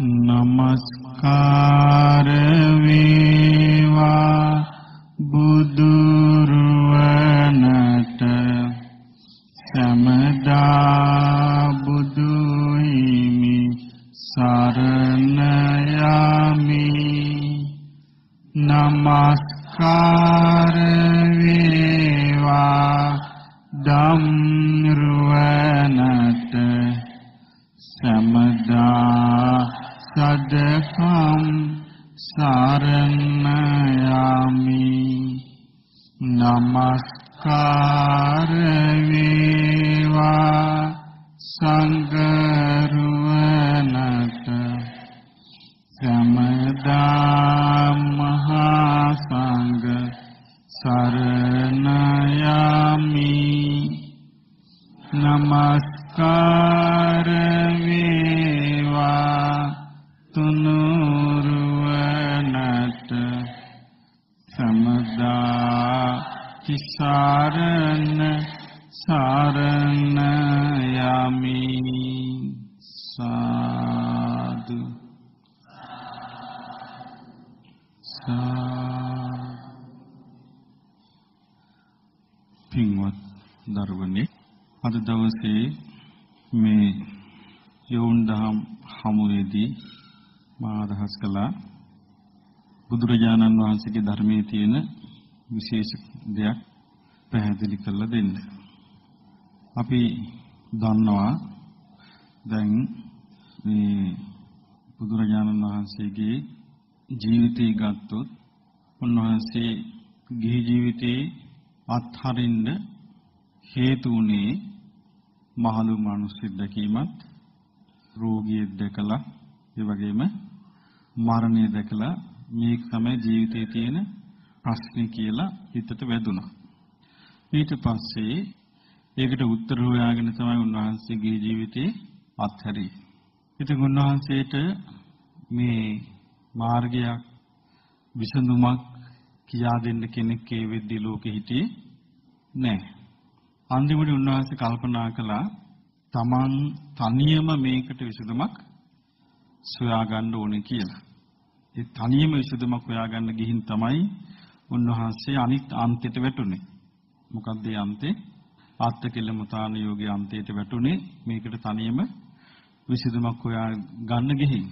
නමස්කාර වේවා බුදුරුවනට සමදා බුදු හිමි සරණ යමි නමස්කාර වේවා ධම්රුවනට සමදා සදකම් සරණ යමි නමස්කාර වේවා සංගරුවනට සමදා මහා සංඝ සරණ යමි නමස්කාර වේවා තුනුරුවනට සමදා කිසරණ සරණ යමි. සාදු. පින්වත් දරුවනේ අද දවසේ මේ යෝන් දහම් හමුවේදී මා අදහස් කළා බුදුරජාණන් වහන්සේගේ ධර්මයේ තියෙන විශේෂ දෙයක් පැහැදිලි කරලා දෙන්න. අපි දන්නවා දැන් මේ බුදුරජාණන් වහන්සේගේ ජීවිතය ගත්තොත් උන්වහන්සේ ගිහි ජීවිතේ අත්හරින්න හේතු වුණේ මහලු මිනිස්සු දැකීමත් රෝගියෙක් දැකලා ඒ වගේම මරණය දැකලා මේක තමයි ජීවිතයේ තියෙන ප්‍රශ්නේ කියලා හිතට වැදුනා. ඊට පස්සේ ඒකට උත්තර හොයාගෙන තමයි උන්වහන්සේගේ ජීවිතේ අත්හැරියේ. ඉතින් උන්වහන්සේට මේ මාර්ගයක් විසඳුමක් කියා දෙන්න කෙනෙක් ඒ වෙද්දී ලෝකෙ හිටියේ නැහැ. අන්තිමට උන්වහන්සේ කල්පනා කළා තමන් තනියම මේකට විසඳුමක් සොයා ගන්න ඕනේ කියලා. ඒ තනියම විසඳුමක් හොයාගන්න ගිහින් තමයි උන්වහන්සේ අනිත් අන්තයට වැටුනේ. මොකක්ද ඒ අන්තේ? ආත්තිකල මුතාන යෝගී අන්තයට වැටුනේ මේකට තනියම විසඳුමක් හොයා ගන්න ගිහින්.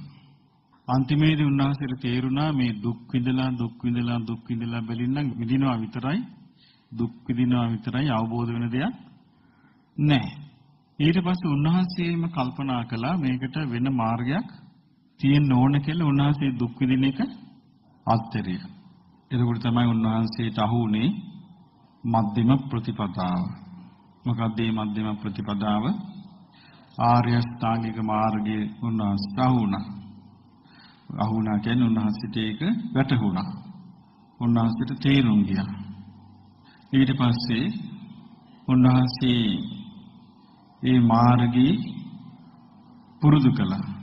අන්තිමේදී උන්වහන්සේට තේරුණා මේ දුක් විඳලා දුක් විඳලා දුක් විඳලා බැලින්නම් විඳිනවා විතරයි දුක් විඳිනවා විතරයි අවබෝධ වෙන දෙයක් නැහැ. ඊට පස්සේ උන්වහන්සේම කල්පනා කළා මේකට වෙන මාර්ගයක් තියෙන්න ඕන කියලා උන්වහන්සේ දුක් විඳින එක අත්හැරිය. එතකොට තමයි උන්වහන්සේට අහුනේ මධ්‍යම ප්‍රතිපදාව. මොකක්ද මේ මධ්‍යම ප්‍රතිපදාව? ආර්ය ශ්‍රාංගික මාර්ගයේ උන්වහන්සේට අහුණා. අහුණා කියන්නේ උන්වහන්සේට ඒක වැටහුණා. උන්වහන්සේට තේරුම් ගියා. ඊට පස්සේ උන්වහන්සේ ඒ මාර්ගී පුරුදු කළා.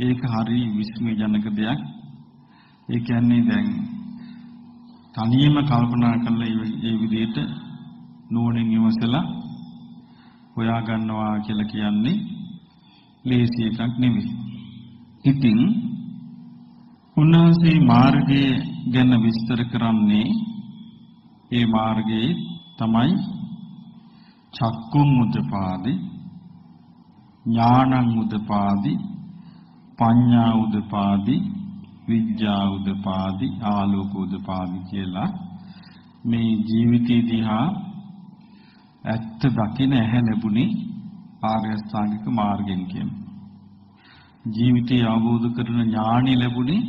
ඒක හරි විස්මයජනක දෙයක්. ඒ කියන්නේ දැන් තනියම කල්පනා කරලා ඒ විදිහට නෝනෙන් ඉවසලා හොයා ගන්නවා කියලා කියන්නේ ලේසි එකක් නෙවෙයි. ඉතින් උන්වහන්සේ මාර්ගය ගැන විස්තර කරන්නේ ඒ මාර්ගයේ තමයි චක්කුම් උදපාදි ඥානං උදපාදි පඤ්ඤා උදපාදි විද්‍යා උදපාදි ආලෝක උදපාදි කියලා මේ ජීවිතය දිහා ඇත්ත දකින ඇහැ ලැබුණේ ආර්ය අෂ්ටාංගික මාර්ගයෙන් කියන ජීවිතය අවබෝධ කරන ඥාණි ලැබුණේ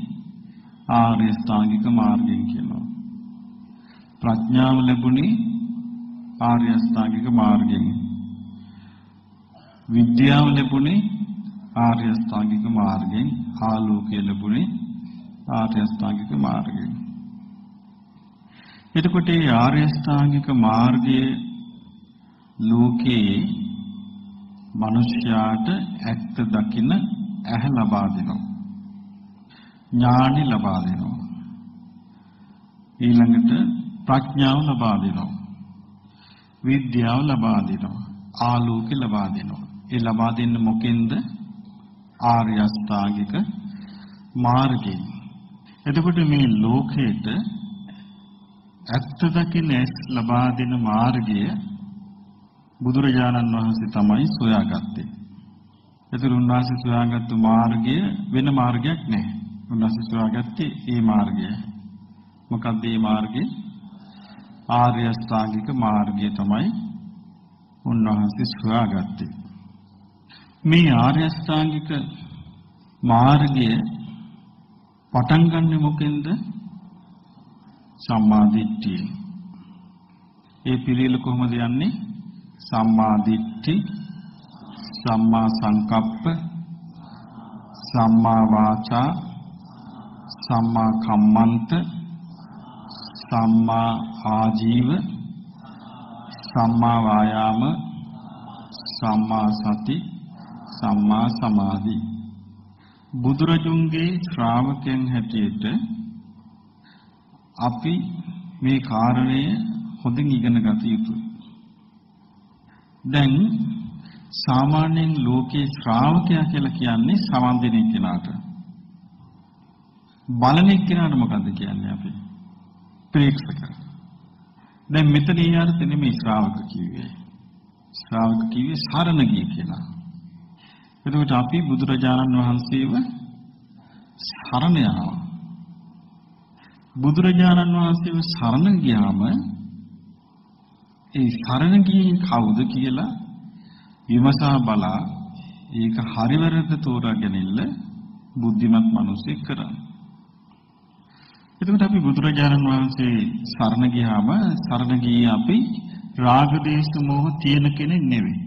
ආර්ය අෂ්ටාංගික මාර්ගයෙන් කියනවා. ප්‍රඥාව ලැබුණේ ආර්ය අෂ්ටාංගික මාර්ගයෙන්. විද්‍යාව ලැබුණේ ආර්ය අෂ්ටාංගික මාර්ගයෙන් ආලෝකය ලැබුණේ ආර්ය අෂ්ටාංගික මාර්ගයෙන්. එතකොට මේ ආර්ය අෂ්ටාංගික මාර්ගයේ ලෝකේ මිනිස්යාට ඇත්ත දකින ඇහැ ලබා දෙනවා. ඥානෙ ලබා දෙනවා. ඊළඟට ප්‍රඥාව ලබා දෙනවා. විද්‍යාව ලබා දෙනවා. ආලෝකය ලබා දෙනවා. ඒ ලබා දෙන්න මොකෙන්ද? ආර්ය අෂ්ටාංගික මාර්ගය. එතකොට මේ ලෝකේට ඇත්ත දකින්න ඇස් ලබා දෙන මාර්ගය බුදුරජාණන් වහන්සේ තමයි සොයාගත්තේ. ඒතර උන්වහන්සේ සොයාගත්තු මාර්ගය වෙන මාර්ගයක් නැහැ. උන්වහන්සේ සොයාගත්තේ ඒ මාර්ගය. මොකක්ද මේ මාර්ගය? ආර්ය අෂ්ටාංගික මාර්ගය තමයි උන්වහන්සේ සොයාගත්තේ. මේ ආර්ය අෂ්ටාංගික මාර්ගය පටන් ගන්නෙ මොකෙන්ද? සම්මා දිට්ඨිය. ඒ පිළිල කොහොමද යන්නේ? සම්මා දිට්ඨි, සම්මා සංකප්ප, සම්මා වාචා, සම්මා කම්මන්ත, සම්මා ආජීව, සම්මා වායාම, සම්මා සති, සම්මා සමාධි. බුදුරජුන්ගේ ශ්‍රාවකයන් හැටියට අපි මේ කාරණය හොඳින් ඉගෙන ගත යුතුයි. දැන් සාමාන්‍යයෙන් ලෝකේ ශ්‍රාවකයා කියලා කියන්නේ සමන් දෙන කෙනාට. බලන එක්කෙනාට මොකද්ද කියන්නේ අපි? ප්‍රේක්ෂක. දැන් මෙතන ඒ අර්ථ නෙමෙයි ශ්‍රාවක කිව්වේ. ශ්‍රාවක කිව්වේ සරණ ගිය කෙනා. එතකොට අපි බුදුරජාණන් වහන්සේව සරණ යනවා. බුදුරජාණන් වහන්සේව සරණ ගියාම ඒ සරණ ගියේ කවුද කියලා විමසා බලා ඒක හරිවැරද්ද තෝරාගෙන ඉන්න බුද්ධිමත් මිනිසෙක් කරන්නේ. එතකොට අපි බුදුරජාණන් වහන්සේ සරණ ගියාම සරණ ගියේ අපි රාග දේශ මොහ තියෙන කෙනෙක් නෙවෙයි.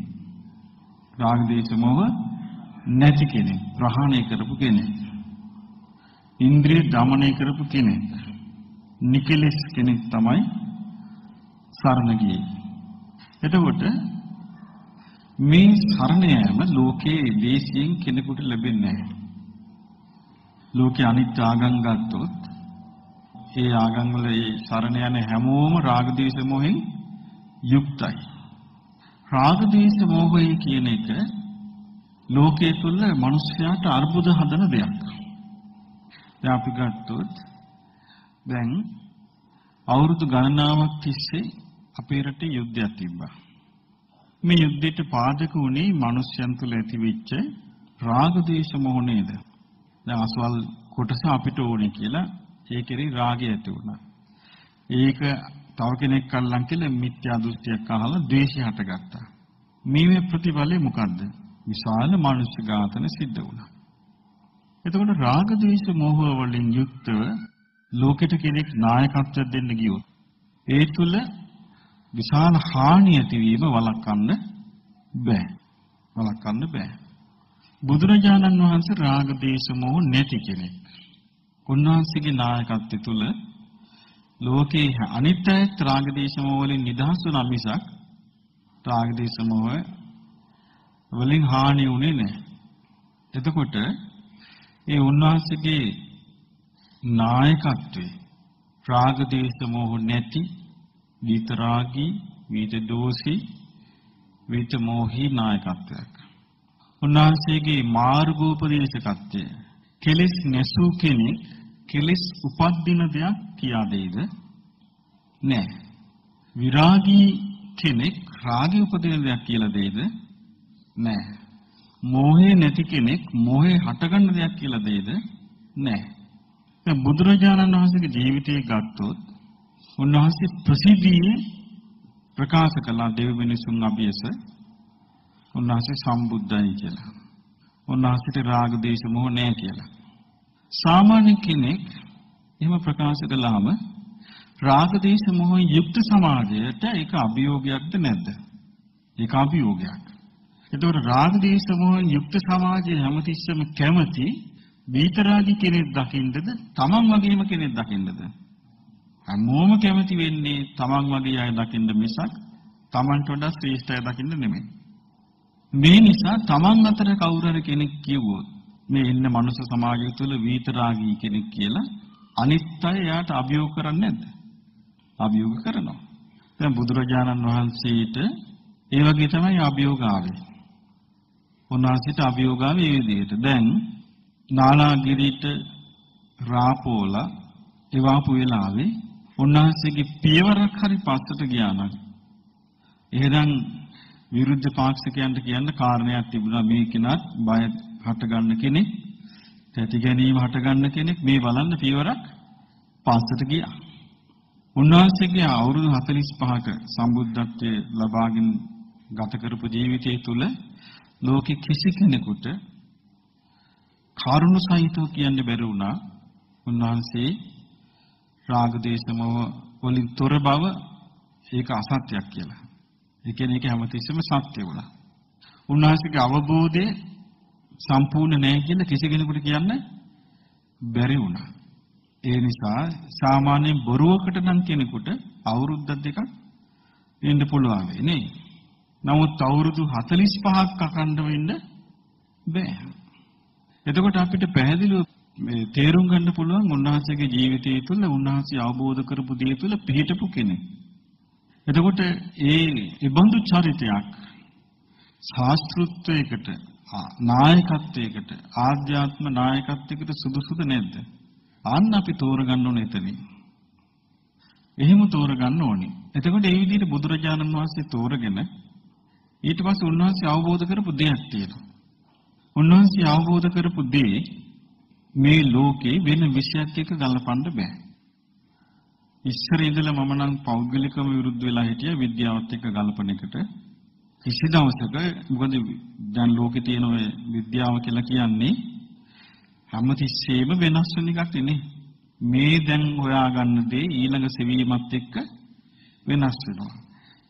රාග දේශ මොහ නැති කෙනෙක් ප්‍රහාණය කරපු කෙනෙක් ඉන්ද්‍රිය দমনය කරපු කෙනෙක් නිකලෙස් කෙනෙක් තමයි සරණ ගියේ. එතකොට මේ සරණ යාම ලෝකයේ දේශයෙන් කෙනෙකුට ලැබෙන්නේ නැහැ. ලෝකේ අනිත් ආගම් ගත්තොත් ඒ ආගම් වල ඒ සරණ යන හැමෝම රාග දේශ මොහෙන් යුක්තයි. රාග දේශ මොහොය කියන එක ලෝකයේ තුල මිනිස්යාට අර්බුද හදන දෙයක්. දැන් අපි ගත්තොත් දැන් අවුරුදු ගණනාවක් තිස්සේ අපේ රටේ යුද්ධයක් තිබ්බා. මේ යුද්ධයට පාදක වුණේ මිනිස්යන් තුල ඇතිවෙච්ච රාග දේශ මොහ නේද? දැන් අසවල් කොටස අපිට ඕනේ කියලා ඒ කෙරෙහි රාගය ඇති වුණා. ඒක තව කෙනෙක් අල්ලන් කියලා මිත්‍යා දෘෂ්ටියක් අහලා ද්වේෂය හටගත්තා. මේ ප්‍රතිඵලය මොකද්ද? විශාල මානසික ඝාතන සිද්ධ වුණා. එතකොට රාග ද්වේෂ මෝහ වලින් යුක්තව ලෝකෙට කෙනෙක් නායකත්වයක් දෙන්න ගියොත් ඒ තුල විශාල හානිය ඇතිවීම වළක්වන්න බෑ. වළක්වන්න බෑ. බුදුරජාණන් වහන්සේ රාග දේශ මොහ නැති කෙනෙක්. උන්වහන්සේගේ නායකත්වය තුල ලෝකේ අනිත් අයත් රාග දේශ මොහ වලින් නිදහස් වුණා මිසක් රාග දේශ මොහ වලින් හානි වුණේ නැහැ. එතකොට ඒ උන්වහන්සේගේ නායකත්වයේ රාග දේශ මොහ නැති විතරාගී විත දෝෂී විත මොහි නායකත්වයක්. උන්වහන්සේගේ මාර්ගෝපදේශකත්වය කෙලෙස් නැසූ කෙනෙක් කෙලෙස් උපද්දින දෙයක් කියා දෙයිද? නෑ. විරාගී කෙනෙක් රාගය උපදින දෙයක් කියලා දෙයිද? නෑ. මෝහේ නැති කෙනෙක් මෝහේ හටගන්න දෙයක් කියලා දෙයිද? නෑ. දැන් බුදුරජාණන් වහන්සේගේ ජීවිතය ගත්තොත් උන්වහන්සේ ප්‍රසිද්ධියේ ප්‍රකාශ කළා දෙවි මිනිසුන් අභියස උන්වහන්සේ සම්බුද්ධයි කියලා. උන්වහන්සේට රාග දේශ මොහ නැහැ කියලා. සාමාන්‍ය කෙනෙක් එහෙම ප්‍රකාශ කළාම රාග දේශ මොහ යුක්ත සමාජයට ඒක අභියෝගයක්ද නැද්ද? ඒක අභියෝගයක්. එතකොට රාග දේශ මොහ යුක්ත සමාජයේ හැමතිස්සෙම කැමති විතරාගී කෙනෙක් දකින්නද තමන් වගේම කෙනෙක් දකින්නද? හැමෝම කැමති වෙන්නේ තමන් වගේ අය දකින්න මිසක් තමන්ට වඩා ශ්‍රේෂ්ඨ අය දකින්න නෙමෙයි. මේ නිසා තමන් අතර කවුරු හරි කෙනෙක් කිව්වොත් මේ ඉන්න මනුස්ස සමාජය තුළ විතරාගී කෙනෙක් කියලා අනිත් අය එයාට අභියෝග කරන්නේ නැද්ද? අභියෝග කරනවා. දැන් බුදුරජාණන් වහන්සේට ඒ වගේ තමයි අභියෝග ආවේ. උන්වහන්සේට අභියෝගාව මේ විදිහට. දැන් නාලාගිරිට රාපෝලා එවාපු වෙලාවේ උන්වහන්සේගේ පියවරක් හරි පස්සට ගියා නම් එහෙනම් විරුද්ධ පාක්ෂිකයන්ට කියන්න කාරණයක් තිබුණා මේ කෙනත් බය හට ගන්න කෙනෙක් තැති ගැනීම හට ගන්න කෙනෙක් මේ බලන්න පියවරක් පස්සට ගියා. උන්වහන්සේගේ අවුරුදු 45ක සම්බුද්ධත්වයේ ලබාගෙන ගත කරපු ජීවිතය තුළ ලෝකෙ කිසි කෙනෙකුට කරුණ සහිතව කියන්න බැරි වුණා උන්වහන්සේ රාග දේශමව වලින් තොර බව ඒක අසත්‍යයක් කියලා. ඒ කියන්නේ ඒක හැමතිස්සෙම සත්‍ය වුණා. උන්වහන්සේගේ අවබෝධය සම්පූර්ණ නැහැ කියලා කිසි කෙනෙකුට කියන්න බැරි වුණා. ඒ නිසා සාමාන්‍යයෙන් බොරුවකට නම් කෙනෙකුට අවුරුද්දක් දෙකක් ඉන්න පුළුවන් වෙන්නේ. නමුත් අවුරුදු 45ක් අකණ්ඩව ඉන්න බෑ. එතකොට අපිට පැහැදිලිව මේ තේරුම් ගන්න පුළුවන් උන්වහන්සේගේ ජීවිතය තුළ උන්වහන්සේ අවබෝධ කරපු දේ තුළ පිහිටපු කෙනෙක්. එතකොට ඒ ඉබඳු චරිතයක් ශාස්ත්‍රුත්වයකට නායකත්වයකට ආධ්‍යාත්ම නායකත්වයකට සුදුසුද නැද්ද? අන්න අපි තෝරගන්න ඕනේ එතනින්. එහෙම තෝරගන්න ඕනේ. එතකොට ඒ විදිහට බුදුරජාණන් වහන්සේ තෝරගෙන ඊට පස්සේ උන්වහන්සේ අවබෝධ කරපු දෙයක් තියෙනවා. උන්වහන්සේ අවබෝධ කරපු දේ මේ ලෝකේ වෙන විශයක් එක්ක ගලපන්න බෑ. ඉස්සර ඉඳලා මම නම් පෞද්ගලිකව විරුද්ධ වෙලා හිටියා විද්‍යාවත් එක්ක ගලපන එකට. කිසි දවසක මොකද දැන් ලෝකේ තියෙන ඔය විද්‍යාව කියලා කියන්නේ හැමතිස්සෙම වෙනස් වෙන එකක් නේ. මේ දැන් හොයාගන්න දේ ඊළඟ සෙවීමත් එක්ක වෙනස් වෙනවා.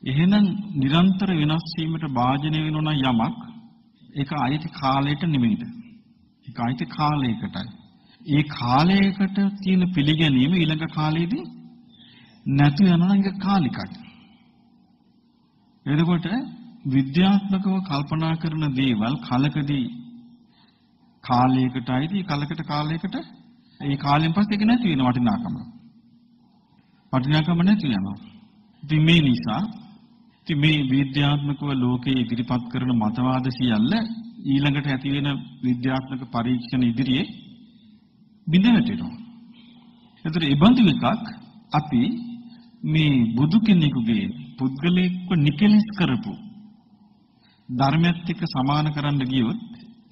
එහෙනම් නිරන්තර වෙනස් වීමට භාජනය වෙනවා යමක් ඒක අයිති කාලයට නෙමෙයිද? ඒක අයිති කාලයකටයි. ඒ කාලයකට තියෙන පිළිගැනීම ඊළඟ කාලයේදී නැතු යනවා නම් ඒක කාලිකයි. එතකොට විද්‍යාත්මකව කල්පනා කරන දේවල් කලකදී කාලයකටයි කලකට කාලයකට ඒ කාලෙන් පස්සේ ඒක නැති වෙන වටිනාකම. වටිනාකම නැති යනවා. ඉතින් මේ නිසා ඉතින් මේ විද්‍යාත්මකව ලෝකයේ ඉදිරිපත් කරන මතවාද සියල්ල ඊළඟට ඇති වෙන විද්‍යාත්මක පරීක්ෂණ ඉදිරියේ බිඳ වැටෙනවා. ඒතර ඒ බඳු එකක් අපි මේ බුදු කෙනෙකුගේ පුද්ගලයෙක්ව නිකලස් කරපු ධර්මයත් එක්ක සමාන කරන්න ගියොත්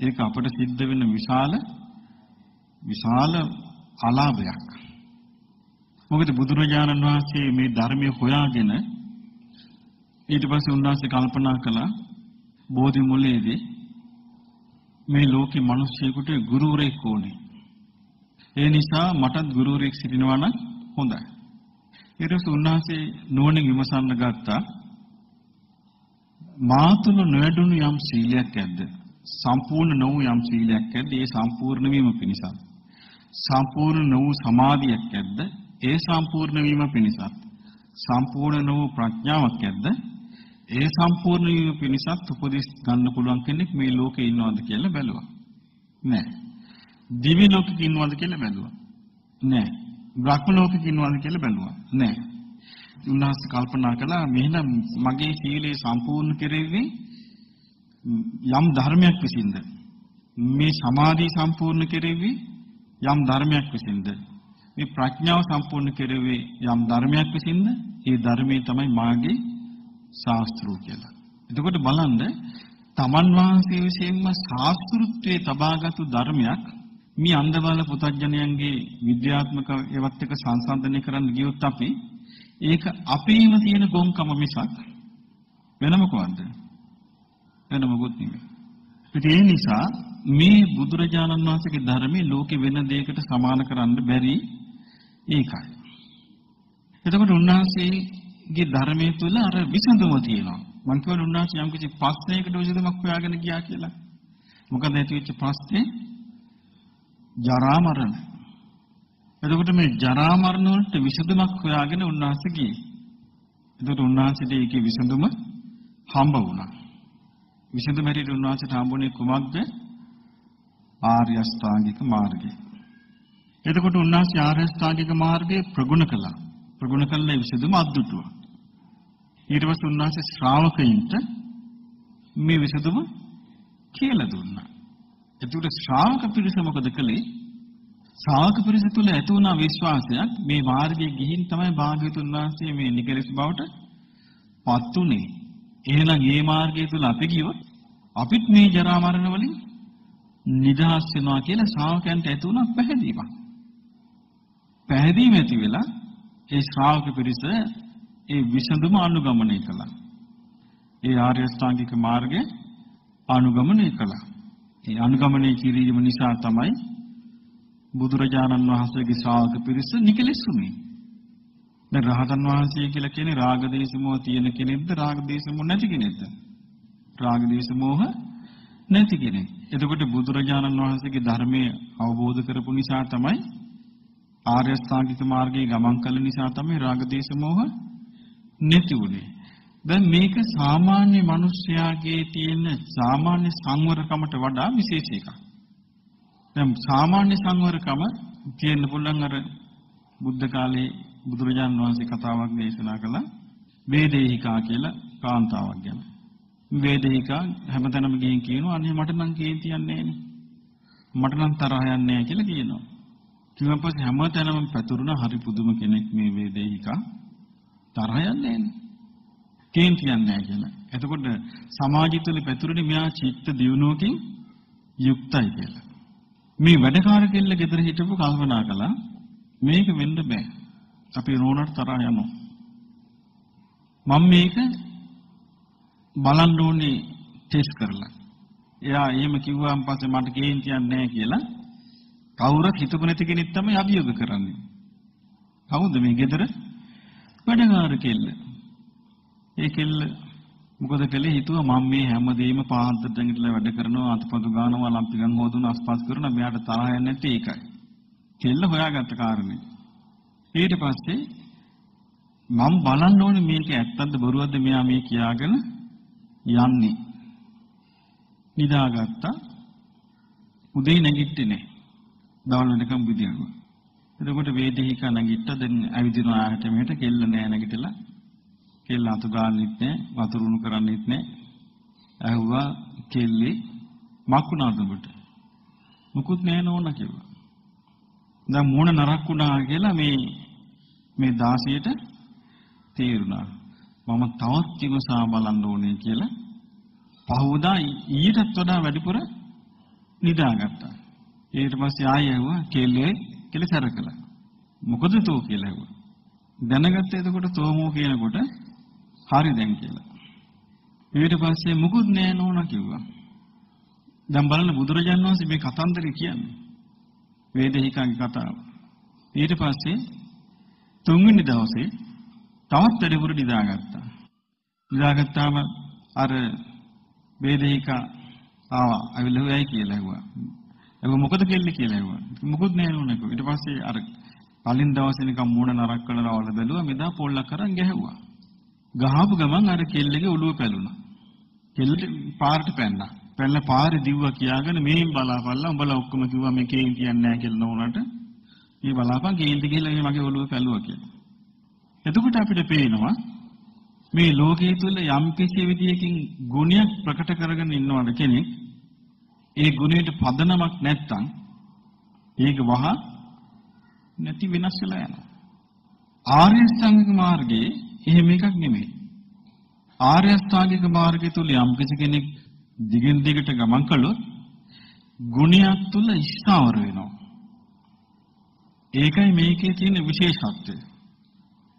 ඒක අපට සිද්ධ වෙන විශාල විශාල අලාභයක්. මොකද බුදුරජාණන් වහන්සේ මේ ධර්මය හොයාගෙන ඊට පස්සේ උන්වහන්සේ කල්පනා කළා බෝධි මුලයේදී මේ ලෝකේ මිනිස්සුෙකුට ගුරුවරයෙක් ඕනේ. ඒ නිසා මටත් ගුරුවරයෙක් සිටිනවා නම් හොඳයි. ඊට පස්සේ උන්වහන්සේ නුවණින් විමසන්න ගත්තා මාතුල නොයඩුණු යම් සීලයක් ඇද්ද? සම්පූර්ණ නොවු යම් සීලයක් ඇද්ද? ඒ සම්පූර්ණ වීම පිණිසත්. සම්පූර්ණ නොවු සමාධියක් ඇද්ද? ඒ සම්පූර්ණ වීම පිණිසත්. සම්පූර්ණ නොවු ප්‍රඥාවක් ඇද්ද? ඒ සම්පූර්ණ වීම පිණිසත් උපදෙස් ගන්න පුළුවන් කෙනෙක් මේ ලෝකේ ඉන්නවද කියලා බැලුවා. නෑ. දිවි ලෝකෙක ඉන්නවද කියලා බැලුවා. නෑ. බ්‍රහ්ම ලෝකෙක ඉන්නවද කියලා බැලුවා. නෑ. උන්වහන්සේ කල්පනා කළා මෙහෙනම් මගේ සීලය සම්පූර්ණ කෙරෙන්නේ යම් ධර්මයක් විසින්ද මේ සමාධිය සම්පූර්ණ කෙරෙවි යම් ධර්මයක් විසින්ද මේ ප්‍රඥාව සම්පූර්ණ කෙරෙවි යම් ධර්මයක් විසින්ද ඒ ධර්මයේ තමයි මාගේ ශාස්ත්‍රෝ කියලා. එතකොට බලන්න තමන් වහන්සේ විසින්ම ශාස්ත්‍රුත්වයේ තබාගත්තු ධර්මයක් මේ අන්ධබල පුතඥයන්ගේ විද්‍යාත්මක ඒවත් එක සංසන්දනය කරන්න ගියොත් අපි ඒක අපේම තියෙන ගොංකම මිසක් වෙන මොකවද? වෙන මොකුත් නෙමෙයි. ඒ නිසා මේ බුදුරජාණන් වහන්සේගේ ධර්මයේ ලෝකෙ වෙන දෙයකට සමාන කරන්න බැරි ඒකයි. එතකොට උන්වහන්සේගේ ධර්මයේ තුල අර විසඳුම තියෙනවා. මම කියවන උන්වහන්සේ යම් කිසි ප්‍රශ්නයකට විසඳුමක් හොයාගෙන ගියා කියලා. මොකද ඇති වෙච්ච ප්‍රශ්නේ ජරා මරණ. එතකොට මේ ජරා මරණ වලට විසඳුමක් හොයාගෙන උන්වහන්සේ ගියේ. එතකොට උන්වහන්සේට ඒකේ විසඳුම හම්බ වුණා. විසඳුම හැටියට උන්වහන්සේට හම්බුනේ කුමක්ද? ආර්ය අෂ්ටාංගික මාර්ගය. එතකොට උන්වහන්සේ ආර්ය අෂ්ටාංගික මාර්ගය ප්‍රගුණ කළා. ප්‍රගුණ කළේ විසඳුම අද්දුටුවා. ඊට පස්සේ උන්වහන්සේ ශ්‍රාවකයින්ට මේ විසඳුම කියලා දුන්නා. එතකොට ශ්‍රාවක පිරිස මොකද කළේ? ශ්‍රාවක පිරිස තුල ඇති වුණා විශ්වාසයක් මේ මාර්ගයේ ගිහින් තමයි භාග්‍යතුන් වහන්සේ මේ නිකලස් බවට පත් උනේ. එහෙනම් මේ මාර්ගය තුල අපි ගියොත් අපිත් මේ ජරා මරණ වලින් නිදහස් වෙනවා කියලා ශ්‍රාවකයන්ට ඇති වුණා පැහැදීමක්. පැහැදීම ඇති වෙලා ඒ ශ්‍රාවක පිරිස ඒ විසඳුම අනුගමනය කළා. ඒ ආර්ය අෂ්ටාංගික මාර්ගය අනුගමනය කළා. ඒ අනුගමනය කිරීම නිසා තමයි බුදුරජාණන් වහන්සේගේ ශ්‍රාවක පිරිස නිකලෙසුනේ. දැන් රහතන් වහන්සේ කියලා කියන්නේ රාග දේශ මොහ තියෙන කෙනෙක්ද රාග දේශ මොහ නැති කෙනෙක්ද? රාග දේශ මොහ නැති කෙනෙක්. එතකොට බුදුරජාණන් වහන්සේගේ ධර්මයේ අවබෝධ කරපු නිසා තමයි ආර්ය අෂ්ටාංගික මාර්ගයේ ගමන් කළ නිසා තමයි රාග දේශ මොහ නැති වුනේ. දැන් මේක සාමාන්‍ය මිනිස්යාගේ තියෙන සාමාන්‍ය සංවරකමට වඩා විශේෂ එකක්. දැන් සාමාන්‍ය සංවරකම තියෙන්න පුළුවන් අර බුද්ධ කාලේ බුදුරජාණන් වහන්සේ කතාවක් දේශනා කළා වේදේහිකා කියලා කාන්තාවක් ගැන. වේදේහිකා හැමතැනම ගිහින් කියනවා අනේ මට නම් කේන්ති යන්නේ නෑනේ. මට නම් තරහ යන්නේ නෑ කියලා කියනවා. කිව්වන් පස්සේ හැමතැනම පැතුරුණ හරි පුදුම කෙනෙක් මේ වේදේහිකා තරහ යන්නේ නෑනේ. කේන්ති යන්නේ නෑ කියලා. එතකොට සමාජය තුළ පැතුරුනේ මෙයා චිත්ත දියුණුවකින් යුක්තයි කියලා. මේ වැඩකාර කෙල්ල ගෙදර හිටපු කල්පනා කළා මේක වෙන්න බෑ. අපි රෝණට තරහ යනවා. මම මේක බලන්න ඕනේ ටෙස්ට් කරලා. එයා එහෙම කිව්වාන් පස්සේ මට කේන්ති යන්නේ නැහැ කියලා කවුරුත් හිතපු නැති කෙනෙක් තමයි අභියෝග කරන්නේ. කවුද මේ ගෙදර වැඩකාර කෙල්ල? ඒ කෙල්ල මොකද කළේ හිතුවා මම මේ හැමදේම පාන්දරට ඇඟිටලා වැඩ කරනවා අතපොතු ගන්නවා ලම්පිකන් හොදුන අස්පස් කරනවා මෙයාට තරහ යන්නේ නැති ඒකයි. කෙල්ල හොයාගත්ත කාරණේ. ඊට පස්සේ මම බලන්න ඕනේ මේක ඇත්තද බොරුවක්ද මෙයා මේ කියාගෙන යන්නේ. නිදාගත්තා. උදේ නැගිට්ටේ නැහැ. දවල් වෙනකම් බුදියනවා. එතකොට වේදිකා නැගිට්ටා දැන් ඇවිදිනවා ආහට මෙහෙට කෙල්ල නෑ නැගිටලා. කෙල්ල අතු ගන්නෙත් නෑ වතුර උණු කරන්නෙත් නෑ. ඇහුවා කෙල්ලේ මක්ුණාද ඔබට? මුකුත් නෑ නෝනා කිව්වා. දැන් මූණ නරක් වුණා කියලා මේ මේ 16ට තේරුණා. මම තවත් ඉවසා බලන්න ඕනේ කියලා පහවදා ඊටත් වඩා වැඩිපුර නිදාගත්තා. ඊට පස්සේ ආයෙ ඇහුවා කෙල්ලේ කියලා සැරකලා. මොකද තෝ කියලා ඇහුවා. දැනගත්තේ එතකොට තෝමෝ කියනකොට හරි දැන් කියලා. ඊට පස්සේ මුකුත් නෑ නෝනා කිව්වා. දැන් බලන්න බුදුරජාණන් වහන්සේ මේ කතන්දරේ කියන්නේ. වේදහිකාගේ කතාව. ඊට පස්සේ තුන්වෙනි දවසේ තවත් වැඩිපුර නිදාගත්තා. නිදාගත්තාම අර වේදහිකා ආවා. අවිල්ල හොයයි කියලා ඇහුවා. ඒක මොකද කෙල්ලේ කියලා ඇහුවා. මොකුත් නෑ නෝනකෝ. ඊට පස්සේ අර කලින් දවසේ නිකන් මූණ නරක් කරලා වල බැලුවා මෙදා පොල්ලක් කරන් ගැහුවා. ගහපු ගමන් අර කෙල්ලගේ ඔළුව පැලුණා. කෙල්ල පාරට පැන්නා. පැනලා පාරේ දිව්වා කියාගෙන මේන් බලාපල්ලා උඹලා ඔක්කොම කිව්වා මේ කේන් කියන්නේ නැහැ කියලා නෝනට. මේ බලාපන් කේන්ති කියලා මේ මගේ ඔළුව පැලුවා කියලා. එතකොට අපිට පේනවා මේ ලෝකයේ තුල යම් කිසි විදියකින් ගුණයක් ප්‍රකට කරගෙන ඉන්නවද කෙනෙක් ඒ ගුණයට පදනමක් නැත්තම් ඒක වහ නැති වෙනස් වෙලා යනවා. ආර්ය අෂ්ටාංගික මාර්ගයේ එහෙම එකක් නෙමෙයි. ආර්ය අෂ්ටාංගික මාර්ගය තුල යම් කිසි කෙනෙක් දිගින් දිගට ගමන් කළොත් ගුණයක් තුල ස්ථාවර වෙනවා. ඒකයි මේකේ තියෙන විශේෂත්වය.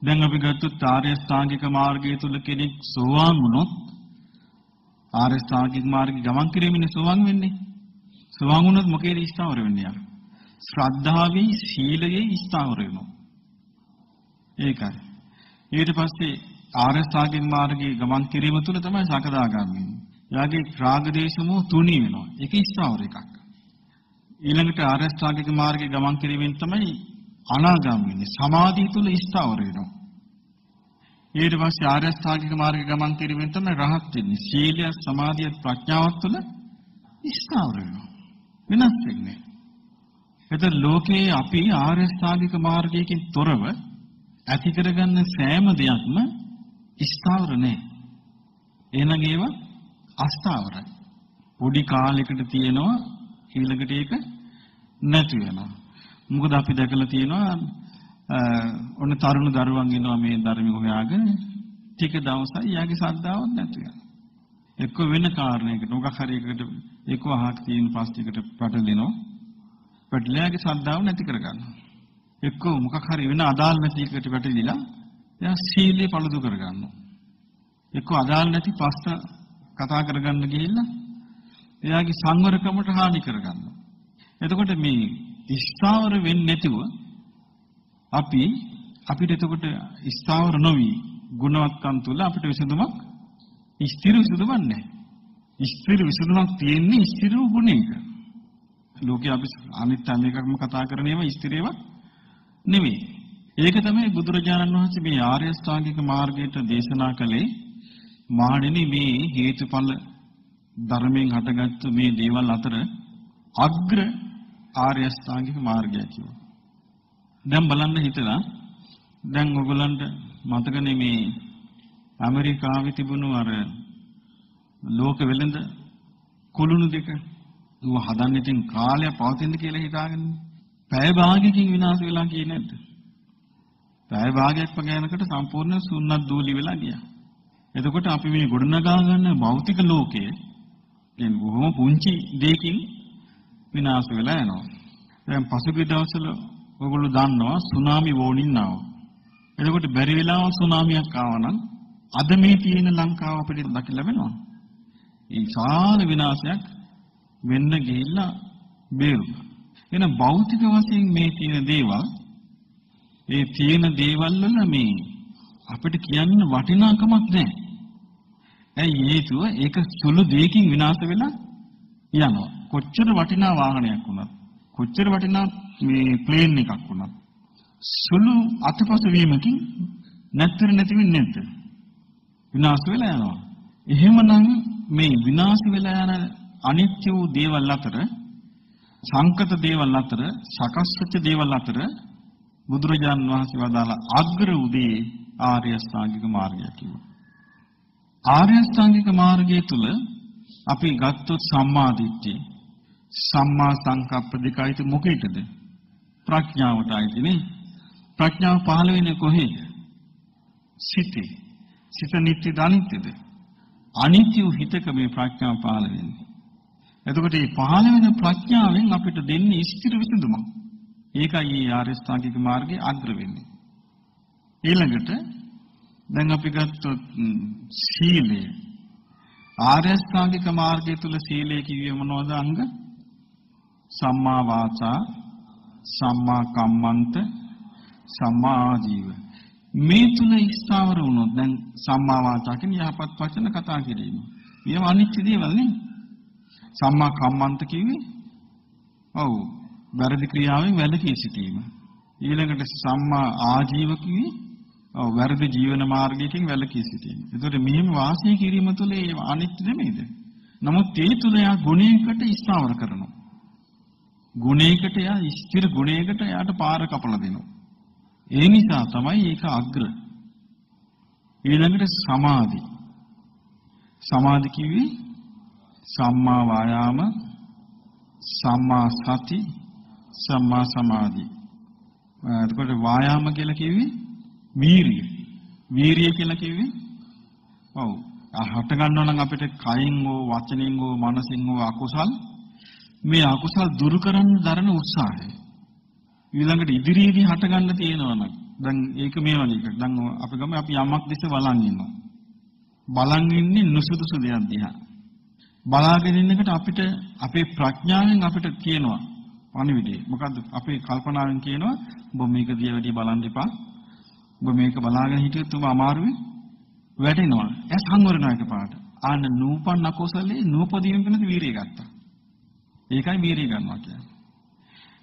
දැන් අපි ගත්තොත් ආර්ය ශ්‍රාංගික මාර්ගය තුල කෙනෙක් සෝවාන් වුණොත් ආර්ය ශ්‍රාංගික මාර්ගයේ ගමන් කිරීමනේ සෝවාන් වෙන්නේ. සෝවාන් වුණොත් මොකේද ස්ථාවර වෙන්නේ යා? ශ්‍රද්ධාවේ සීලයේ ස්ථාවර වෙනවා. ඒකයි. ඊට පස්සේ ආර්ය ශ්‍රාංගික මාර්ගයේ ගමන් කිරීම තුල තමයි සකදාගාමී වෙන්නේ. යාගේ රාග දේශමෝ තුනී වෙනවා. ඒක ස්ථාවර එකක්. ඊළඟට ආර්ය ශ්‍රාංගික මාර්ගයේ ගමන් කිරීමෙන් තමයි අනාගාමී වෙන්නේ. සමාධිය තුල ස්ථාවර වෙනවා. ඊට පස්සේ ආර්ය ශ්‍රාංගික මාර්ගයේ ගමන් කිරීමෙන් තමයි රහත් වෙන්නේ. සීලය, සමාධිය, ප්‍රඥාව තුල ස්ථාවර වෙනවා. වෙනස් වෙන්නේ. එතන ලෝකේ අපි ආර්ය ශ්‍රාංගික මාර්ගයකින් තොරව ඇති කරගන්න සෑම දෙයක්ම ස්ථාවර නැහැ. එහෙනම් ඒවා අස්ථාවරයි. පොඩි කාලයකට තියෙනවා ඊළඟට ඒක නැති වෙනවා. මොකද අපි දැකලා තියෙනවා ඔන්න තරුණ දරුවන් ඉන්නවා මේ ධර්ම හොයාගෙන ටික දවසයි යාගේ සද්දාවක් නැති වෙනවා. එක්ක වෙන කාරණයකට මොකක් හරි එකකට එක්ක අහක් තියෙන පස්තිකට පැටලෙනවා. පැටලයාගේ සද්දාව නැති කරගන්නවා. එක්ක මොකක් හරි වෙන අදාළ නැති එකට පැටලිලා එයා සීලය පළුදු කරගන්නවා. එක්ක අදාළ නැති ප්‍රශ්න කතා කරගන්න ගිහිල්ලා එයාගේ සංවරකමට හානි කරගන්නවා. එතකොට මේ ස්ථාවර වෙන්නේ නැතිව අපි අපිට එතකොට ස්ථාවර නොවි ගුණවත්කම් තුල අපිට විසඳුමක් ස්ථිර විසඳුමක් නැහැ. ස්ථිර විසඳුමක් තියෙන්නේ ස්ථිර ගුණයක. ලෝකේ අපි අනිත් හැම එකක්ම කතා කරන ඒවා ස්ථිරේවත් නෙවෙයි. ඒක තමයි බුදුරජාණන් වහන්සේ මේ ආර්ය ශ්‍රාංගික මාර්ගයට දේශනා කළේ මාණෙනි මේ හේතුඵල ධර්මයෙන් හටගත්තු මේ දේවල් අතර අග්‍ර ආර්ය ශ්‍රාංගික මාර්ගය කියනවා. දැන් බලන්න හිතලා දැන් ඔයගලන්ට මතකනේ මේ ඇමරිකාවේ තිබුණු අර ලෝක වෙළඳ කුළුණු දෙක ඌ හදන්න ඉතින් කාලයක් පවතින්න කියලා හිතාගෙන පැය භාගයකින් විනාශ වෙලා කියේ නැද්ද? පැය භාගයක් වගේනකට සම්පූර්ණ සුන්නත් දූලි වෙලා ගියා. එතකොට අපි මේ ගොඩනගා ගන්න භෞතික ලෝකය කියන්නේ බොහොම පුංචි දෙයකින් විනාශ වෙලා යනවා. දැන් පසුගිය දවස්වල ඔයගොල්ලෝ දන්නවා සුනාමි වෝනින් ආවා. එතකොට බැරි වෙලාව සුනාමියක් ආවා නම් අද මේ තියෙන ලංකාව අපිට දකින්න ලැබෙනවා. ඒ විශාල විනාශයක් වෙන්න ගිහිල්ලා බේරුණා. එන භෞතික වශයෙන් මේ තියෙන දේවල් ඒ තියෙන දේවල් වල මේ අපිට කියන්න වටිනාකමක් නැහැ. ඇයි හේතුව ඒක සුළු දෙයකින් විනාශ වෙලා යනවා. කොච්චර වටිනා වාහනයක් වුණත් කොච්චර වටිනා මේ ප්ලේන් එකක් වුණත් සුළු අතපසු වීමකින් නැත්තර නැති වෙන්නේ නැද්ද? විනාශ වෙලා යනවා. එහෙමනම් මේ විනාශ වෙලා යන අනිත්‍ය වූ දේවල් අතර සංකත දේවල් අතර සකස් වෙච්ච දේවල් අතර බුදුරජාන් වහන්සේ වදාළ අග්‍ර උදේ ආර්ය අෂ්ටාංගික මාර්ගය කිව්වා. ආර්ය අෂ්ටාංගික මාර්ගය තුල අපි ගත්තොත් සම්මා දිට්ඨිය සම්මා සංකප්ප දෙකයිත මොකේද? ප්‍රඥාවටයි නේ. ප්‍රඥාව පහළ වෙන්නේ කොහේද? සිතේ. සිත නිත්‍ය දනිත්‍යද? අනිත්‍ය හිතක මේ ප්‍රඥාව පහළ වෙන්නේ. එතකොට මේ පහළ වෙන ප්‍රඥාවෙන් අපිට දෙන්නේ ස්ථිර විසඳුමක්. ඒකයි මේ ආර්ය ස්ථාංගික මාර්ගයේ අග්‍ර වෙන්නේ. ඊළඟට දැන් අපි ගත්තොත් සීලය. ආර්ය ස්ථාංගික මාර්ගය තුල සීලය කිව්වේ මොනවද අංග? සම්මා වාචා, සම්මා කම්මන්ත, සම්මා ආජීව. මේ තුන ස්ථාවර වුණොත් දැන් සම්මා වාචා කියන්නේ යහපත් වචන කතා කිරීම. මේවා අනිත්‍ය දේවල් නේ. සම්මා කම්මන්ත කිව්වේ ඔව් වැරදි ක්‍රියාවෙන් වැළකී සිටීම. ඊළඟට සම්මා ආජීව කිව්වේ ඔව් වැරදි ජීවන මාර්ගයකින් වැළකී සිටීම. ඒතකොට මෙහෙම වාසය කිරීම තුළ ඒ අනිත්‍ය නෙමෙයිද? නමුත් ඒ තුළ යා ගුණයකට ස්ථාවර කරනවා. ගුණයකට යා ස්ථිර ගුණයකට යාට පාර කපලා දෙනවා. ඒ නිසා තමයි ඒක අග්‍ර. ඊළඟට සමාධි. සමාධි කිව්වේ සම්මා වායාම සම්මා සති සම්මා සමාධි එතකොට වායාම කියලා කිව්වේ වීරිය වීරිය කියලා කිව්වේ ඔව් හට ගන්නවා නම් අපිට කයින් හෝ වචනෙන් හෝ මනසින් හෝ අකුසල් මේ අකුසල් දුරු කරන්න දරන උත්සාහය ඊළඟට ඉදිරියේදී හට ගන්න තියෙනවා නම් දැන් ඒක මේ වගේ එකක් දැන් අපි ගම අපි යමක් දිහා බලන් ඉන්නවා බලන් ඉන්නේ නුසුදුසු දෙයක් දිහා බලාගෙන ඉන්නකොට අපිට අපේ ප්‍රඥාවෙන් අපිට කියනවා පණිවිඩය. මොකද්ද? අපේ කල්පනාවෙන් කියනවා ඔබ මේක දිහා වැඩි බලන්න එපා. ඔබ මේක බලාගෙන හිටියොත් ඔබ අමාරුවේ වැටෙනවා. ඇස් හංගවරනවා එකපාරට. ආන්න නූපන් අකුසලේ නූපදීන කෙනෙක් වීරිය ගත්තා. ඒකයි වීරිය ගන්නවා කියන්නේ.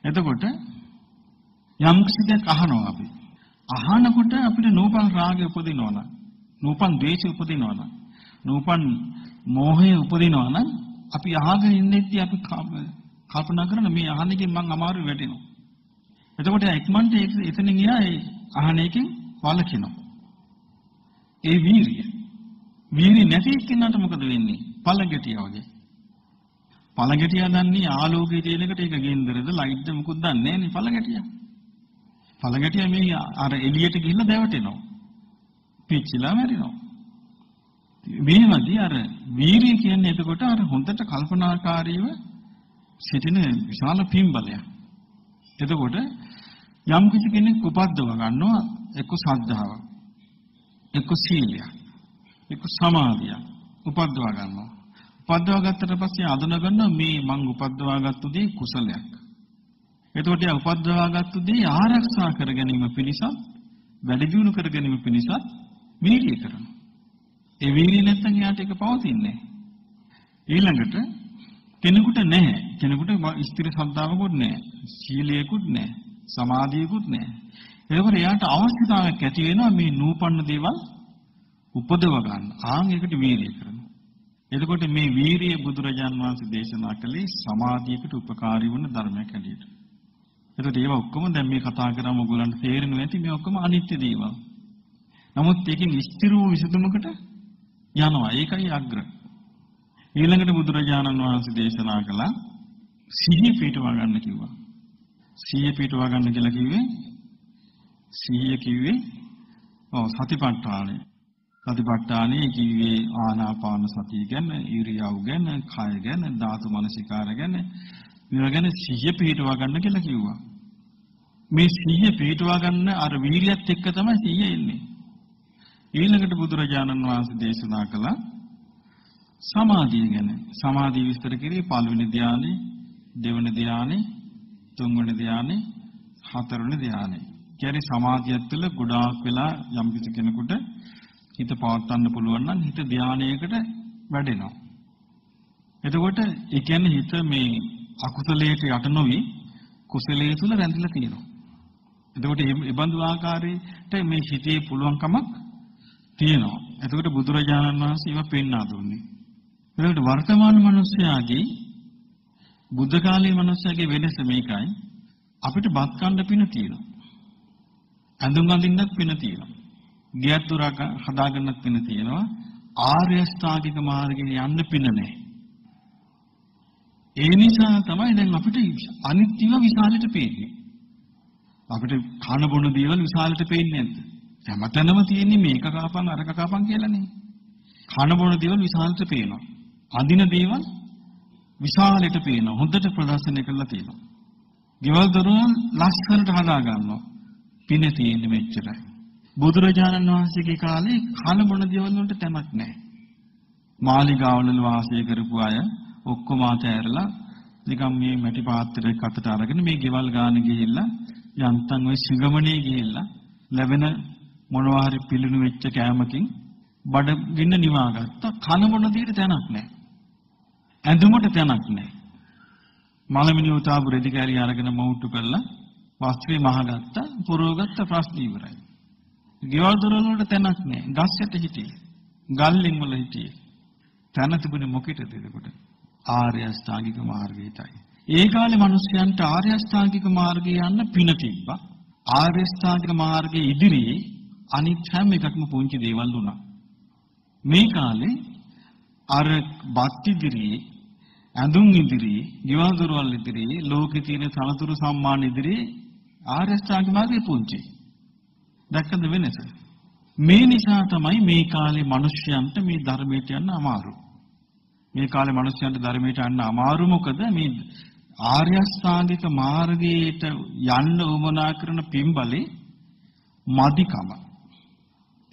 එතකොට යම් කිසිදයක් අහනවා අපි. අහනකොට අපිට නූපන් රාගය උපදිනවා නම් නූපන් ද්වේෂය උපදිනවා නම් නූපන් මෝහය උපදිනවා නම් අපි අහගෙන ඉන්නෙද්දී අපි කල්පනා කරන මේ අහන එකෙන් මං අමාරු වැටෙනවා. එතකොට ඉක්මනට එතනින් එහා ඒ අහන එකෙන් වළකිනවා. ඒ වීරිය. වීරිය නැති කෙනාට මොකද වෙන්නේ? පළඟටිය වගේ. පළඟැටියා දන්නේ ආලෝකයේ තියෙන එකට ඒක ගින්දරද ලයිට්ද මොකුත් දන්නේ නැහැ නේ පළඟැටියා. පළඟැටියා මේ අර එළියට ගිහිල්ලා දැවටෙනවා. පිච්චිලා මැරෙනවා. මේවදී අර වීරිය කියන්නේ එතකොට අර හොඳට කල්පනාකාරීව සිටින විශාල පින්බලයක්. එතකොට යම් කිසි කෙනෙක් උපද්දව ගන්නවා එක්ක සද්ධාව එක්ක සීලය එක්ක සමාධිය උපද්දවා ගන්නවා. උපද්දවා ගත්තට පස්සේ අඳුන ගන්නවා මේ මං උපද්දවාගත්තු දේ කුසලයක්. එතකොට යා උපද්දවාගත්තු දේ ආරක්ෂා කර ගැනීම පිණිසත් වැඩි දියුණු කර ගැනීම පිණිසත් වීර්යය කරනවා. ඒ වීර්යය නැත්නම් එයාට ඒක පවතින්නේ ඊළඟට කෙනෙකුට නැහැ. කෙනෙකුට ස්ථිර ශ්‍රද්ධාවකුත් නැහැ. සීලයකුත් නැහැ. සමාධියකුත් නැහැ. ඒකෝර එයාට අවශ්‍යතාවයක් ඇති වෙනවා මේ නූපන්න දේවල් උපදව ගන්න. ආන් ඒකට වීර්යය කරනවා. එතකොට මේ වීරිය බුදුරජාන් වහන්සේ දේශනා කළේ සමාධියකට උපකාරී වන ධර්මයක් ඇටියට. එතකොට ඒවා ඔක්කොම දැන් මේ කතා කරාම ඔයගොල්ලන්ට තේරෙනවා ඇති මේ ඔක්කොම අනිත්‍ය දේවල්. නමුත් ඒකෙන් ස්ථිර වූ විසඳුමකට යනවා. ඒකයි අග්‍ර. ඊළඟට බුදුරජාණන් වහන්සේ දේශනා කළා සිහිය පිටවා ගන්න කිව්වා. සිහිය පිටවා ගන්න කියලා කිව්වේ සිහිය කිව්වේ ඔව් සතිපට්ඨානය. සතිපට්ඨානයේ කිව්වේ ආනාපාන සතිය ගැන, ඉරියව් ගැන, කය ගැන, ධාතු මනසිකාර ගැන මේවා ගැන සිහිය පිටවා ගන්න කියලා කිව්වා. මේ සිහිය පිටවා ගන්න අර වීර්යයත් එක්ක තමයි සිහිය එන්නේ. ඊළඟට බුදුරජාණන් වහන්සේ දේශනා කළා සමාධිය ගැන. සමාධිය විස්තර කරේ පළවෙනි ධානය, දෙවෙනි ධානය, තුන්වෙනි ධානය, හතරවෙනි ධානය. කියන්නේ සමාධියත් තුළ ගොඩාක් වෙලා යම් කිසි කෙනෙකුට හිත පවත්වන්න පුළුවන් නම් හිත ධානයකට වැඩෙනවා. එතකොට ඒ කියන්නේ හිත මේ අකුසලයට යට නොවි කුසලයේ තුල රැඳිලා තියෙනවා. එතකොට මේ බඳු ආකාරයට මේ හිතේ පුළුවන්කමක් තියෙනවා. එතකොට බුදුරජාණන් වහන්සේ ඒවා පෙන්වා දුන්නේ. එතකොට වර්තමාන මිනිස්යාගේ බුද්ධ කාලයේ මිනිස්යාගේ වෙනස මේකයි. අපිට බත් කන්න පින තියෙනවා. ඇඳුම් අඳින්නත් පින තියෙනවා. ගෙයක් දොරක් හදාගන්නත් පින තියෙනවා. ආර්ය අෂ්ටාංගික මාර්ගයේ යන්න පින නැහැ. ඒ නිසා තමයි දැන් අපිට අනිත්‍යව විශාලට පේන්නේ. අපිට කන බොන දේවල් විශාලට පේන්නේ නැද්ද? හැමතැනම තියෙන්නේ මේක කාපන් අරක කාපන් කියලානේ. කන බොන දේවල් විශාලට පේනවා. අඳින දේවල් විශාලට පේනවා. හොඳට ප්‍රදර්ශනය කරලා තියෙනවා. ගෙවල් දොරවල් ලස්සනට හදා ගන්නවා. පින තියෙන්නේ මෙච්චරයි. බුදුරජාණන් වහන්සේගේ කාලේ කන බොන දේවල් වලට තැමක් නැහැ. මාලිගාවල වාසය කරපු අය ඔක්කොම ආතෑරලා නිකම් මේ මැටි පාත්‍රයක් අතට අරගෙන මේ ගෙවල් ගාන ගිහිල්ලා යන්තම් ওই සිඟමණේ ගිහිල්ලා ලැබෙන මොනවා හරි පිළිණු වෙච්ච කෑමකින් බඩ ගින්න නිවාගත්තා කන මොන දෙයට තැනක් නැහැ. ඇඳුමට තැනක් නැහැ. මලමිනි උතාපු රෙදි කැරි අරගෙන මවුට්ටු කරලා වස්ත්‍රේ මහගත්තා පුරවගත්ත ප්‍රශ්න ඉවරයි. ගෙවල් දොරවල් වලට තැනක් නැහැ ගස් යට හිටියේ ගල්ලින් වල හිටියේ තැන තිබුණේ මොකටද එතකොට ආර්ය අෂ්ටාංගික මාර්ගයටයි. ඒ කාලේ මිනිස්යන්ට ආර්ය අෂ්ටාංගික මාර්ගය යන්න පින තිබ්බා. ආර්ය අෂ්ටාංගික මාර්ගයේ ඉදිරියේ අනිත් හැම එකක්ම පුංචි දේවල් වුණා. මේ කාලේ අර බත් ඉදිරියේ ඇඳුම් ඉදිරියේ, ගෙවල් දොරවල් ඉදිරියේ, ලෝකේ තියෙන සනතුරු සම්මාන ඉදිරියේ ආර්ය අෂ්ටාංගික මාර්ගය පුංචි. දැක්කද වෙනස? මේ නිසා තමයි මේ කාලේ මිනිස්යන්ට මේ ධර්මයට යන්න අමාරු. මේ කාලේ මිනිස්යන්ට ධර්මයට යන්න අමාරු මොකද මේ ආර්ය අෂ්ටාංගික මාර්ගයට යන්න උවමනා කරන පින්බලේ මදිකම.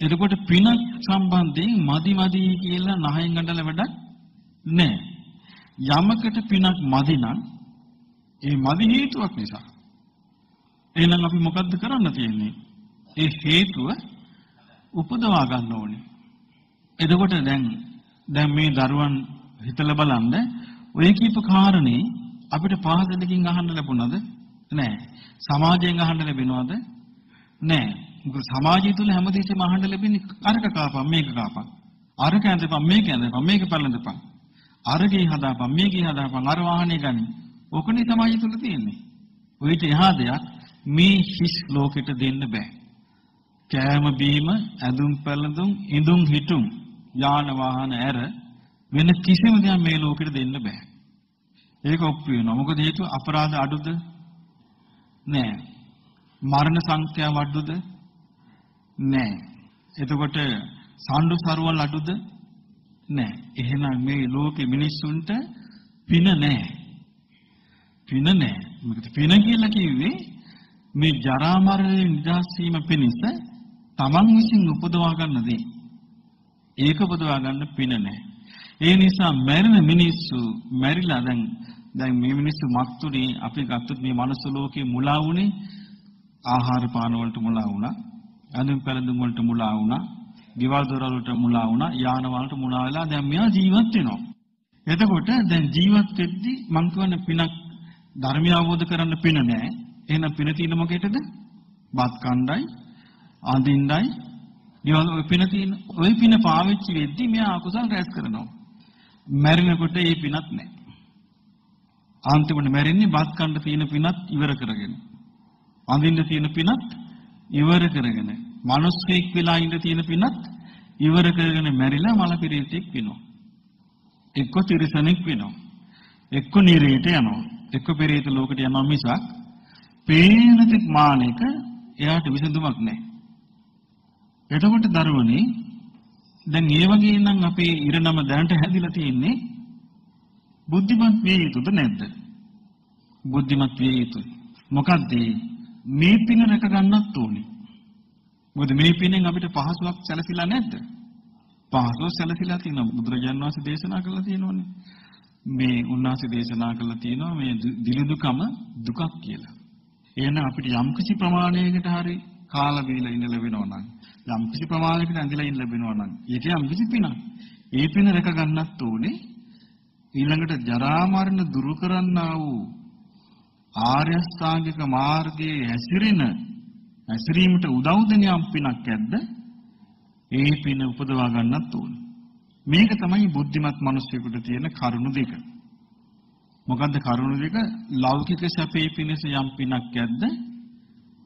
එතකොට පින සම්බන්ධයෙන් මදි මදි කියලා නහයෙන් ගඳලා වැඩක් නැහැ. යමකට පිනක් මදි නම් ඒ මදි හේතුවක් නිසා. එහෙනම් අපි මොකද්ද කරන්න තියෙන්නේ? ඒ හේතුව උපදවා ගන්න ඕනේ. එතකොට දැන් දැන් මේ දරුවන් හිතලා බලන්න ඔය කීප කාරණේ අපිට පහදකින් අහන්න ලැබුණාද? නෑ. සමාජයෙන් අහන්න ලැබෙනවද? නෑ. මොකද සමාජය තුල හැමදේසෙම අහන්න ලැබෙන්නේ අරක කාපම් මේක කාපම්. අරක ඇඳපම් මේක ඇඳපම් මේක පළඳපම්. අරගේ හදාපම් මේකේ හදාපම් අර වාහනේ ගනි. ඕකනේ සමාජය තුල තියෙන්නේ. ඔයිට එහා දෙයක් මේ හිස් ලෝකෙට දෙන්න බෑ. කෑම බීම ඇඳුම් පැළඳුම් ඉඳුම් හිටුම් යාන වාහන ඇර වෙන කිසිම දෙයක් මේ ලෝකෙට දෙන්න බෑ. ඒක ඔප්පු වෙනවා. මොකද හේතුව අපරාධ අඩුද? නෑ. මරණ සංඛ්‍යාව අඩුද? නෑ. එතකොට සාණ්ඩු සරුවල් අඩුද? නෑ. එහෙනම් මේ ලෝකෙ මිනිස්සුන්ට පින නෑ. පින නෑ. මොකද පින කියලා කිව්වේ මේ ජරා මරණයෙන් නිදහස් වීම පිණිස තමන් විසින් උපදවා ගන්න දේ. ඒක උපදවා ගන්න පින නෑ. ඒ නිසා මැරෙන මිනිස්සු මැරිලා දැන් දැන් මේ මිනිස්සු මත්තුනේ අපි ගත්තොත් මේ මනුස්ස ලෝකේ මුලා වුණේ ආහාර පාන වලට මුලා වුණා. අඳුම් පැළඳුම් වලට මුලා වුණා. ගෙවල් දොරවල් වලට මුලා වුණා. යාන වලට මුලා වෙලා දැන් මෙයා ජීවත් වෙනවා. එතකොට දැන් ජීවත් වෙද්දි මං කියන පිනක් ධර්මය අවබෝධ කරන්න පින නෑ. එහෙනම් පින තියෙන මොකේද? බත් කණ්ඩායි අඳින්නයි ඊවල ඔය පින තියෙන ඔය පින පාවිච්චි වෙද්දි මෙයා අකුසල් රැස් කරනවා. මැරෙනකොට ඒ පිනක් නැහැ. අන්තිමට මැරෙන්නේ බත් කන්න තියෙන පිනත් ඉවර කරගෙන. අඳින්න තියෙන පිනත් ඉවර කරගෙන. මිනිස්සෙක් වෙලා ඉඳ තියෙන පිනත් ඉවර කරගෙන මැරිලා මල පිරිතෙක් වෙනවා. එක්ක තිරසනෙක් වෙනවා. එක්ක නිරේට යනවා. එක්ක පෙරේත ලෝකෙට යනවා මිසක් පේනතික් මානෙක එයාට විසඳුමක් නැහැ. එතකොට දරුවනේ දැන් ඒ වගේ නම් අපේ ඉරනම දැනට හැදිලා තියෙන්නේ බුද්ධිමත් විය යුතුද නැද්ද? බුද්ධිමත් විය යුතුයි. මොකද්ද මේ පින රැක ගන්නත් ඕනේ. මොකද මේ පිනෙන් අපිට පහසුවක් සැලසිලා නැද්ද? පහසුව සැලසිලා තියෙනවා. බුදුරජාණන් වහන්සේ දේශනා කළා තියෙනවනේ. මේ උන්වහන්සේ දේශනා කළා තියෙනවා මේ දිලිදුකම දුකක් කියලා. එහෙනම් අපිට යම්කිසි ප්‍රමාණයකට හරි කාලා බීලා ඉන්න ලැබෙනවා නම් යම් කිසි ප්‍රමාණයකට ඇඳලා ඉන්න ලැබෙනවා නම් ඒක යම් කිසි පිනක්. ඒ පින රැක ගන්නත් ඕනේ. ඊළඟට ජරා මරණ දුරු කරන්නා වූ ආර්ය ශ්‍රාංගික මාර්ගයේ හැසිරෙන හැසිරීමට උදව් දෙන යම් පිනක් ඇද්ද? ඒ පින උපදවා ගන්නත් ඕනේ. මේක තමයි බුද්ධිමත් මිනිස්සුෙකුට තියෙන කරුණු දෙක. මොකද්ද කරුණු දෙක? ලෞකික සැපේ පිණිස යම් පිනක් ඇද්ද?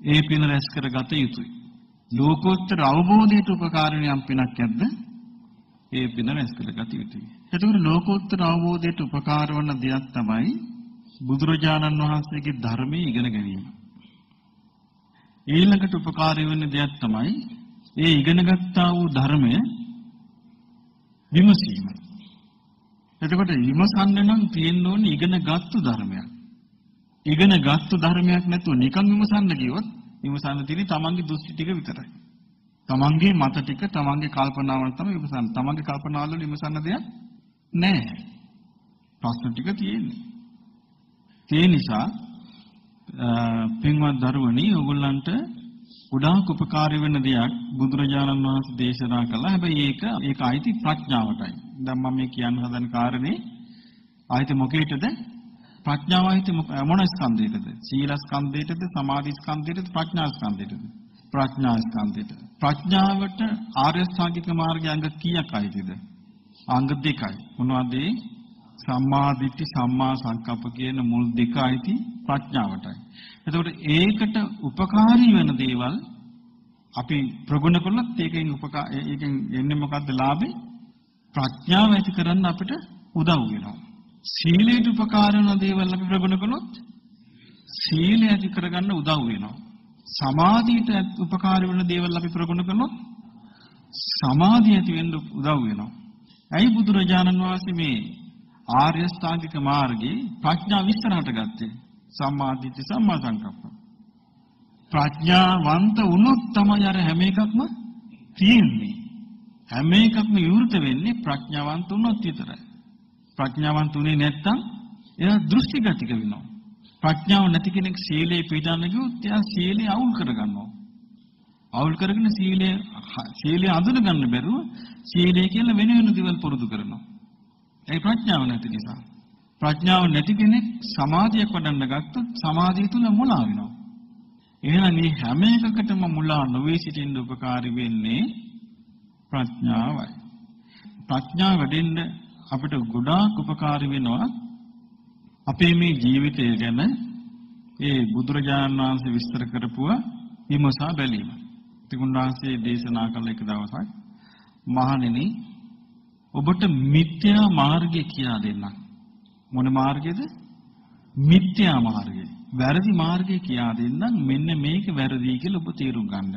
ඒ පින රැස් කරගත යුතුයි. ලෝකෝත්තර අවබෝධයට උපකාර වෙන යම් පිනක් ඇද්ද? ඒ පින රැස් කරගත යුතුයි. එතකොට ලෝකෝත්තර අවබෝධයට උපකාර වන දෙයක් තමයි බුදුරජාණන් වහන්සේගේ ධර්මයේ ඉගෙන ගැනීම. ඊළඟට උපකාරී වෙන දෙයක් තමයි ඒ ඉගෙනගත්තා වූ ධර්මය විමසීම. එතකොට විමසන්න නම් තියෙන්න ඕනේ ඉගෙනගත්තු ධර්මයක්. ඉගෙනගත්තු ධර්මයක් නැතුව නිකන් විමසන්න ගියොත් විමසන්න තියෙන්නේ තමන්ගේ දෘෂ්ටි ටික විතරයි. තමන්ගේ මත ටික තමන්ගේ කල්පනාවල් තමයි විමසන්න. තමන්ගේ කල්පනාවල් වල විමසන්න දෙයක් නැහැ. ප්‍රශ්න ටික තියෙන්නේ. ඒ නිසා පින්වත් දරුවනි ඔයගොල්ලන්ට ගොඩාක් උපකාරී වෙන දෙයක් බුදුරජාණන් වහන්සේ දේශනා කළා. හැබැයි ඒක ඒක අයිති ප්‍රඥාවටයි. දැන් මම මේ කියන්න හදන කාරණේ අයිති මොකේටද? ප්‍රඥාව අයිති මොන ස්කන්ධයටද? සීල ස්කන්ධයටද, සමාධි ස්කන්ධයටද, ප්‍රඥා ස්කන්ධයටද? ප්‍රඥා ස්කන්ධයට. ප්‍රඥාවට ආර්ය ශ්‍රාංගික මාර්ගය අංග කීයක් අයිතිද? අංග දෙකයි. මොනවද ඒ? සම්මා දිට්ඨි සම්මා සංකප්ප කියන මුල් දෙක අයිති ප්‍රඥාවටයි. එතකොට ඒකට උපකාරී වෙන දේවල් අපි ප්‍රගුණ කළොත් ඒකෙන් උපකා ඒකෙන් එන්නේ මොකද්ද ලාභේ? ප්‍රඥාව ඇති කරන්න අපිට උදව් වෙනවා. සීලයට උපකාර වෙන දේවල් අපි ප්‍රගුණ කළොත් සීලය ඇති කරගන්න උදව් වෙනවා. සමාධියට උපකාර වෙන දේවල් අපි ප්‍රගුණ කළොත් සමාධිය ඇති වෙන්න උදව් වෙනවා. ඇයි බුදුරජාණන් වහන්සේ මේ ආර්ය ශ්‍රාංගික මාර්ගයේ ප්‍රඥා විස්තරහට ගත්තේ? සම්මාදිට්ඨි සම්මා සංකප්ප. ප්‍රඥාවන්ත වුණොත් තමයි අර හැම එකක්ම තියෙන්නේ. හැම එකක්ම විවෘත වෙන්නේ ප්‍රඥාවන්ත වුණොත් විතරයි. ප්‍රඥාවන්ත උනේ නැත්තම් එයා දෘෂ්ටිගතික වෙනවා. ප්‍රඥාව නැති කෙනෙක් සීලේ පිළිදන්න ගියොත් එයා සීලේ අවුල් කරගන්නවා. අවුල් කරගෙන සීලේ සීලේ අඳුන ගන්න බැරුව සීලේ කියලා වෙන වෙන දේවල් පුරුදු කරනවා. ඒ ප්‍රඥාව නැති නිසා. ප්‍රඥාව නැති කෙනෙක් සමාධියක් වඩන්න ගත්තොත් සමාධිය තුල මුලා වෙනවා. එහෙනම් මේ හැම එකකටම මුලා නොවේ සිටින්න උපකාරී වෙන්නේ ප්‍රඥාවයි. ප්‍රඥාව වැඩෙන්න අපිට ගොඩාක් උපකාරී වෙනවා අපේ මේ ජීවිතය ගැන ඒ බුදුරජාණන් වහන්සේ විස්තර කරපුවා විමසා බැලීම. තිකුණාංශයේ දේශනා කළ එක දවසක් මහණෙනි ඔබට මිත්‍යා මාර්ගය කියා දෙන්නම්. මොන මාර්ගයද? මිත්‍යා මාර්ගය. වැරදි මාර්ගය කියා දෙන්නම් මෙන්න මේක වැරදි කියලා ඔබ තේරුම් ගන්න.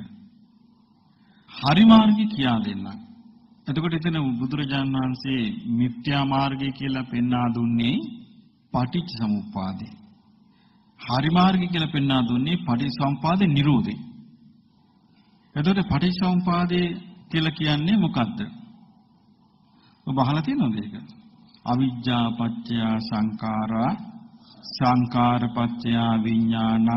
හරි මාර්ගය කියා දෙන්නම්. එතකොට එතන බුදුරජාණන් වහන්සේ මිත්‍යා මාර්ගය කියලා පෙන්වා දුන්නේ පටිච්ච සමුප්පාදේ. හරි මාර්ගය කියලා පෙන්වා දුන්නේ පටිච්චසමුපාදේ නිරෝධේ. එතකොට පටිච්චසමුපාදේ කියලා කියන්නේ මොකද්ද? ඔබ අහලා තියෙනවද ඒක? අවිජ්ජා පත්‍ය සංඛාරා සංඛාර පත්‍ය විඥානං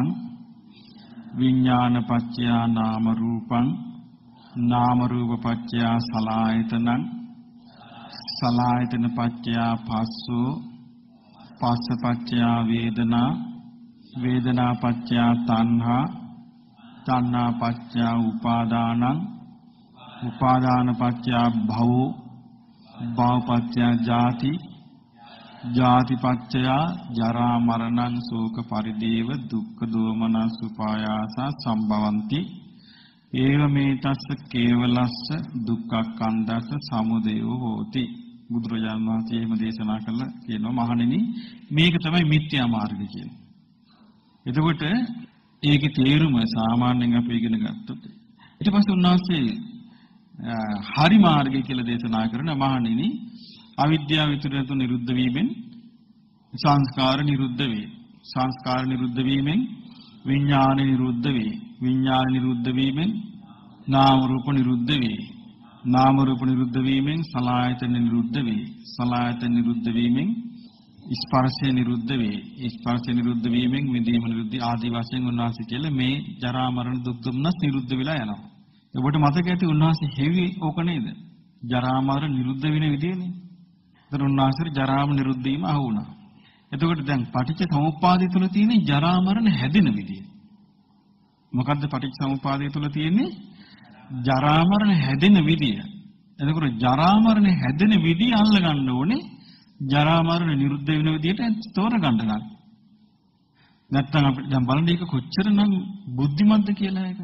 විඥාන පත්‍ය නාම රූපං නාම රූප පත්‍ය සලායතනං සලායතන පත්‍ය පස්සෝ පස්ස පත්‍ය වේදනා වේදනා පත්‍ය තණ්හා තණ්හා පත්‍ය උපාදානං උපාදාන පත්‍ය භවෝ භව පත්‍ය ජාති ජාති පත්‍ය ජරා මරණං ශෝක පරිදේව දුක්ඛ දෝමනස් උපායාස සම්භවಂತಿ ඒව මේ තස්ස කේවලස්ස දුක්ඛක්ඛන්දස්ස සමුදයෝ හෝති බුදුරජාණන් වහන්සේ එහෙම දේශනා කළා කියනවා මහණෙනි මේක තමයි මිත්‍යා මාර්ගය කියන්නේ. එතකොට ඒකේ තේරුම සාමාන්‍යයෙන් අපි ඉගෙන ගත්තොත් ඊට පස්සේ උන්වහන්සේ හරි මාර්ගය කියලා දේශනා කරන මහණෙනි අවිද්‍යාව විතරතු නිරුද්ධ වීමෙන් සංස්කාර නිරුද්ධ වේ. සංස්කාර නිරුද්ධ වීමෙන් විඥාන නිරුද්ධ වේ. විඥාන නිරුද්ධ වීමෙන් නාම රූප නිරුද්ධ වේ. නාම රූප නිරුද්ධ වීමෙන් සලආයතන නිරුද්ධ වේ. සලආයතන නිරුද්ධ වීමෙන් ස්පර්ශය නිරුද්ධ වේ. ස්පර්ශය නිරුද්ධ වීමෙන් විදීම නිරුද්ධ ආදී වශයෙන් උන්වහන්සේ කියලා මේ ජරා මරණ දුක් දුම්නස් නිරුද්ධ වෙලා යනවා. ඔබට මතක ඇති උන්වහන්සේ හෙවි ඕක නේද? ජරා මරණ නිරුද්ධ වෙන විදියනේ. ඒතර උන්වහන්සේ ජරාම නිරුද්ධ වීම අහු වුණා. එතකොට දැන් පටිච්ච සමුප්පාදය තුල තියෙන ජරා මරණ හැදෙන විදිය. මොකද්ද පටිච්ච සමුප්පාදය තුල තියෙන්නේ? ජරා මරණ හැදෙන විදිය. එතකොට ජරා මරණ හැදෙන විදිය අල්ල ගන්න ඕනේ. ජරා මරණ නිරුද්ධ වෙන විදියට තෝරගන්න ගන්න. නැත්තම් අපිට දැන් බලන්න ඒක කොච්චරනම් බුද්ධිමත්ද කියලා එක.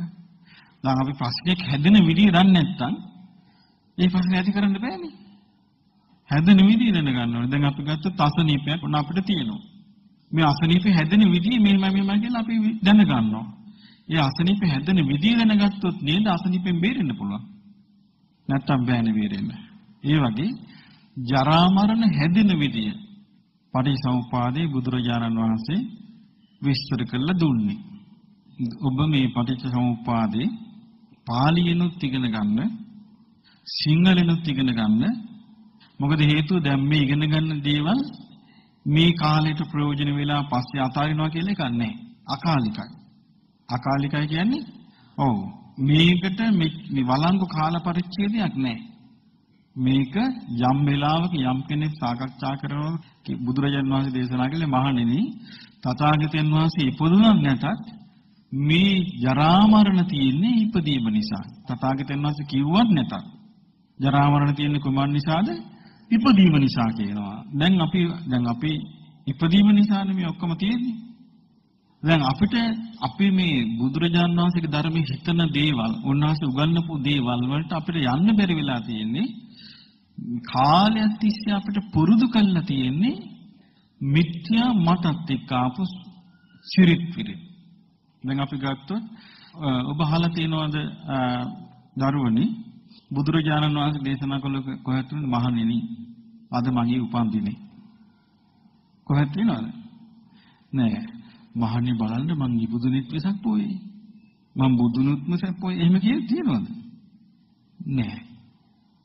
දැන් අපි ප්‍රශ්නයක් හැදෙන විදිය දන්නේ නැත්තම් ඒ ප්‍රශ්නේ ඇති කරන්න බෑනේ. හැදෙන විදිය දැනගන්න ඕනේ. දැන් අපි ගත්තොත් අසනීපයක් උන අපිට තියෙනවා. මේ අසනීපේ හැදෙන විදිය මෙහෙම මෙහෙම කියලා අපි දැනගන්නවා. ඒ අසනීපේ හැදෙන විදිය දැනගත්තොත් නේද අසනීපෙන් බේරෙන්න පුළුවන්. නැත්තම් බෑනේ බේරෙන්න. ඒ වගේ ජරා මරණ හැදෙන විදිය පටිච්චසමුපාදේ බුදුරජාණන් වහන්සේ විස්තර කරලා දුන්නේ. ඔබ මේ පටිච්චසමුපාදේ පාලියෙනුත් ඉගෙන ගන්න සිංහලෙනුත් ඉගෙන ගන්න මොකද හේතුව දැන් මේ ඉගෙන ගන්න දේවල් මේ කාලේට ප්‍රයෝජන වෙලා පස්සේ අතාරිනවා කියලා එකක් නැහැ. අකාලිකයි. අකාලිකයි කියන්නේ ඔව් මේකට මේ වළංගු කාල පරිච්ඡේදයක් නැහැ. මේක යම් වෙලාවක යම් කෙනෙක් සාකච්ඡා කරනවා බුදුරජාන් වහන්සේ දේශනා කළේ මහණෙනි තථාගතයන් වහන්සේ ඉපදුනක් නැතත් මේ ජරා මරණ තියෙන්නේ ඉපදීම නිසා. තථාගතයන් වහන්සේ කිව්වත් නැතත් ජරා මරණ තියෙන්නේ කුමන් නිසාද? ඉපදීම නිසා කියනවා. දැන් අපි දැන් අපි ඉපදීම නිසානේ මේ ඔක්කොම තියෙන්නේ. දැන් අපිට අපි මේ බුදුරජාණන් වහන්සේගේ ධර්මයේ හිතන දේවල්, උන්වහන්සේ උගන්වපු දේවල් වලට අපිට යන්න බැරි වෙලා තියෙන්නේ. කාලයක් තිස්සේ අපිට පුරුදු කරලා තියෙන්නේ මිත්‍යා මතත් එක්ක ආපු සිරිත් පිරිත්. දැන් අපි ගත්තොත් ඔබ අහලා තියෙනවද දරුවනි? බුදුරජාණන් වහන්සේ දේශනා කළ කොහෙද මහණෙනි අද මගේ උපන්දිනේ. කොහෙද තියෙනවද නෑ. මහණනි බලන්න මං ඉපදුනෙත් වෙසක් පොයේ. මං බුදුනුත්ම සප්පොයේ එහෙම කියලා තියෙනවද? නෑ.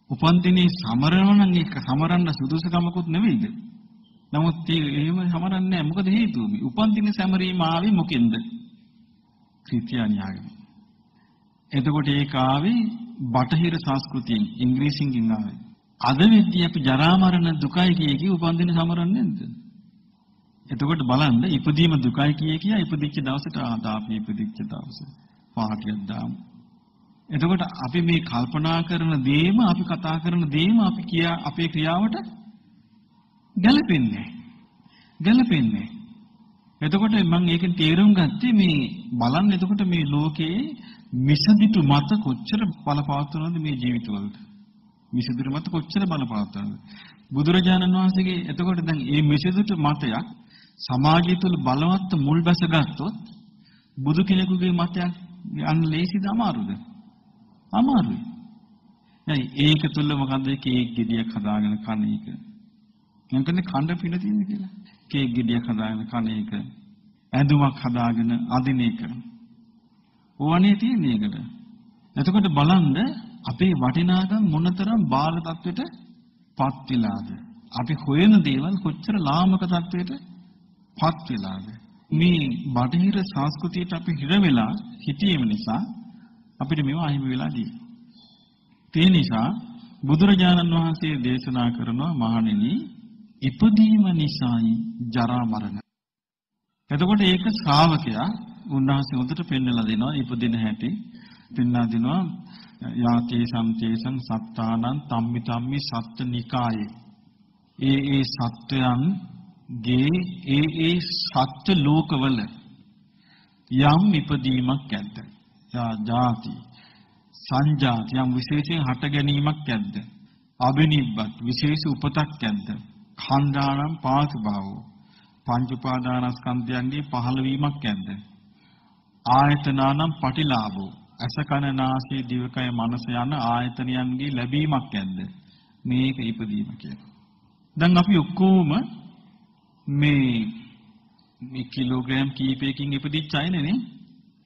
උපන්දිනේ සමරනවා නම් ඒක සමරන්න සුදුසුකමකුත් නෙවෙයිද? නමුත් එහෙම සමරන්නේ නෑ. මොකද හේතුව මේ උපන්දිනේ සැමරීම ආවේ මොකෙන්ද? ක්‍රිස්තියානි එතකොට ඒක ආවේ බටහිර සංස්කෘතියෙන් ඉංග්‍රීසියෙන් ආවේ. අද වෙද්දී අපි ජරා මරණ දුකයි කිය කී උපන්දින සමරන්නේ නැද්ද? එතකොට බලන්න ඉපදීම දුකයි කිය කිය ඉපදිච්ච දවසට ආදාපි ඉපදිච්ච දවස. පාටියක් දාමු. එතකොට අපි මේ කල්පනා කරන දේම අපි කතා කරන දේම අපි කියා අපේ ක්‍රියාවට ගැලපෙන්නේ ගැලපෙන්නේ එතකොට මම ඒකෙන් තේරුම් ගත්තේ මේ බලන්න එතකොට මේ ලෝකයේ මිසදිටු මත කොච්චර බලපවත්වනවද මේ ජීවිතවලට? මිසදිටු මත කොච්චර බලපවත්වනවද බුදුරජාණන් වහන්සේගේ එතකොට දැන් මේ මිසදිටු මතයක් සමාජය තුළ බලවත් මුල් බැසගත්තොත් බුදු කෙනෙකුගේ මතයක් යන්න ලේසිද අමාරුද? අමාරුයි. ඇයි ඒක තුළ මොකද්ද කේක් ගෙඩියක් හදාගෙන කන එක? මම කියන්නේ කණ්ඩ පිළ තියෙන කියලා. කේක් ගෙඩියක් හදාගෙන කන එක. ඇඳුමක් හදාගෙන අදින එක. ඕවනේ තියෙන එකට. එතකොට බලන්න අපේ වටිනාකම් මොනතරම් බාල තත්වෙට පත් වෙලාද? අපි හොයන දේවල් කොච්චර ලාමක තත්වෙට පත් වෙලාද? මේ බටහිර සංස්කෘතියට අපි හිර වෙලා හිතීම නිසා අපිට මේවා අහිමි වෙලා තියෙනවා. ඒ නිසා බුදුරජාණන් වහන්සේ දේශනා කරනවා මහණෙනි ඉපදීම නිසායි ජරා මරණ. එතකොට ඒක ශ්‍රාවකයා උන්වහන්සේ හොඳට පෙන්වලා දෙනවා ඉපදින හැටි. පෙන්වා දෙනවා යාතේ සම්තේසං සත්තානං තම්මි තම්මි සත්ත්‍නිකායේ. ඒ ඒ සත්වයන් ගේ ඒ ඒ සත්ත්ව ලෝකවල යම් ඉපදීමක් ඇද්ද? යා ಜಾති සංජාති යම් විශේෂයෙන් හට ගැනීමක් ඇද්ද? අබිනිබ්බත් විශේෂ උපතක් ඇද්ද? khණ්ඩානම් පාතු භාවෝ පංච උපාදානස්කන්ධයන්ගේ පහළවීමක් ඇද්ද? ආයතනානම් පටිලාභෝ අස කන නාසය දිවකය මනස යන ආයතනයන්ගේ ලැබීමක් ඇද්ද? මේක ඉපදීම කියලා. දැන් අපි ඔක්කොම මේ මේ කිලෝග්‍රෑම් කීපයකින් ඉපදිච්ච අයනේ නේ.